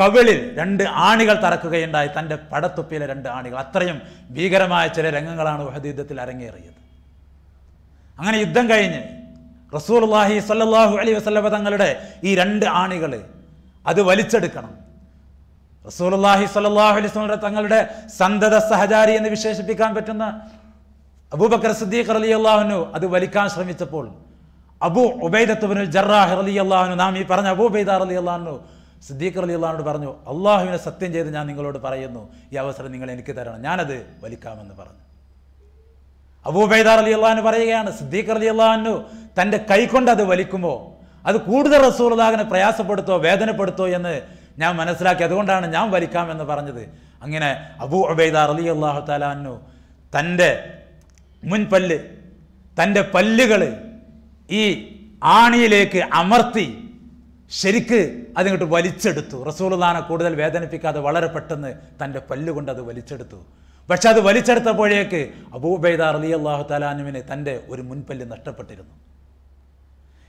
കവിളിൽ രണ്ട് ആണികൾ തറക്കുകയുണ്ടായി. തന്റെ പടത്തൊപ്പിയിലെ രണ്ട് ആണികൾ. അത്രയും ഭീകരമായ ചില രംഗങ്ങളാണ് ഉഹദ് യുദ്ധത്തിൽ അരങ്ങേറിയത്. അങ്ങനെ യുദ്ധം കഴിഞ്ഞ് റസൂലുള്ളാഹി സല്ലാഹു അലൈഹി വസ്ലഭ തങ്ങളുടെ ഈ രണ്ട് ആണികൾ അത് വലിച്ചെടുക്കണം. റസൂലുള്ളാഹി സല്ലാഹു അലൈഹി വസല്ലം തങ്ങളുടെ സന്തത സഹചാരി എന്ന് വിശേഷിപ്പിക്കാൻ പറ്റുന്ന അബൂബക്കർ സിദ്ദീഖ് അള്ളാഹുനു അത് വലിക്കാൻ ശ്രമിച്ചപ്പോൾ അബൂ ഉബൈദത്തുബ്നുൽ ജറാഹ് അലി റളിയല്ലാഹു നാം ഈ പറഞ്ഞ അബൂ ഉബൈദ റളിയല്ലാഹു സിദ്ദീഖ് അള്ളഹാനോട് പറഞ്ഞു അള്ളാഹുവിനെ സത്യം ചെയ്ത് ഞാൻ നിങ്ങളോട് പറയുന്നു ഈ അവസരം നിങ്ങൾ എനിക്ക് തരണം. ഞാനത് വലിക്കാമെന്ന് പറഞ്ഞു. അബൂബൈദ റളിയല്ലാഹു പറയുകയാണ് സിദ്ദീഖ് അള്ളഹാനു തന്റെ കൈകൊണ്ട് അത് വലിക്കുമോ? അത് കൂടുതൽ റസൂലുള്ളാഹിനെ പ്രയാസപ്പെടുത്തോ വേദനപ്പെടുത്തോ എന്ന് ഞാൻ മനസ്സിലാക്കി. അതുകൊണ്ടാണ് ഞാൻ വലിക്കാമെന്ന് പറഞ്ഞത്. അങ്ങനെ അബൂ ഉബൈദ അള്ളാഹു തആലാനു തന്റെ മുൻപല്ല് തന്റെ പല്ലുകൾ ഈ ആണിയിലേക്ക് അമർത്തി ശരിക്ക് അതിങ്ങോട്ട് വലിച്ചെടുത്തു. റസൂലുള്ളാനെ കൂടുതൽ വേദനിപ്പിക്കാതെ വളരെ പെട്ടെന്ന് തന്റെ പല്ലുകൊണ്ട് അത് വലിച്ചെടുത്തു. പക്ഷെ അത് വലിച്ചെടുത്തപ്പോഴേക്ക് അബൂബൈദ അലി അള്ളാഹു തലാനുവിന് തന്റെ ഒരു മുൻപല്ല് നഷ്ടപ്പെട്ടിരുന്നു.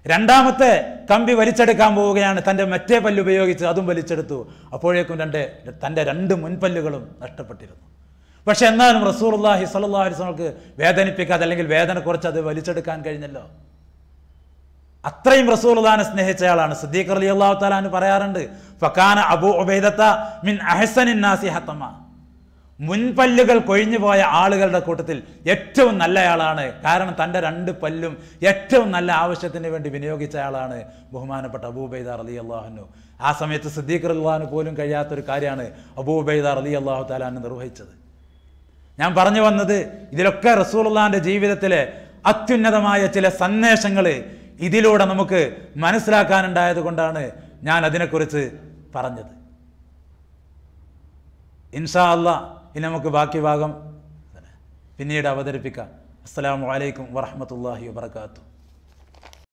രണ്ടാമത്തെ കമ്പി വലിച്ചെടുക്കാൻ പോവുകയാണ് തന്റെ മറ്റേ പല്ല് ഉപയോഗിച്ച് അതും വലിച്ചെടുത്തു. അപ്പോഴേക്കും രണ്ട് തന്റെ രണ്ട് മുൻപല്ലുകളും നഷ്ടപ്പെട്ടിരുന്നു. പക്ഷെ എന്നാലും അള്ളാഹി അലൈഹി വസല്ലമക്ക് വേദനിപ്പിക്കാതെ അല്ലെങ്കിൽ വേദന കുറച്ച് അത് വലിച്ചെടുക്കാൻ കഴിഞ്ഞല്ലോ. അത്രയും റസൂലുദാനെ സ്നേഹിച്ച ആളാണ്. സിദ്ദീഖ് അലി അള്ളാഹു താലാന്ന് പറയാറുണ്ട് ഫക്കാന അബു ഉബൈദത്ത മിൻ അഹസനിൻ നാസി ഹത്തമ്മ മുൻപല്ലുകൾ കൊഴിഞ്ഞു പോയ ആളുകളുടെ കൂട്ടത്തിൽ ഏറ്റവും നല്ലയാളാണ് കാരണം തന്റെ രണ്ട് പല്ലും ഏറ്റവും നല്ല ആവശ്യത്തിന് വേണ്ടി വിനിയോഗിച്ച ആളാണ് ബഹുമാനപ്പെട്ട അബൂബൈദാർ അലി അള്ളാഹുനു ആ സമയത്ത് സിദ്ദീഖ് റല്ലാഹുന് പോലും കഴിയാത്തൊരു കാര്യമാണ് അബൂബൈദാർ അലി അള്ളാഹു താലാന് നിർവഹിച്ചത്. ഞാൻ പറഞ്ഞു വന്നത് ഇതിലൊക്കെ റസൂൽ റസൂലുള്ളാഹിന്റെ ജീവിതത്തിലെ അത്യുന്നതമായ ചില സന്ദേശങ്ങൾ ഇതിലൂടെ നമുക്ക് മനസ്സിലാക്കാനുണ്ടായത് കൊണ്ടാണ് ഞാൻ അതിനെക്കുറിച്ച് പറഞ്ഞത്. ഇൻഷാ അല്ല ഇനി നമുക്ക് ബാക്കി ഭാഗം പിന്നീട് അവതരിപ്പിക്കാം. അസ്സാം വലൈക്കും വറഹമത്തല്ലാഹി വാത്തു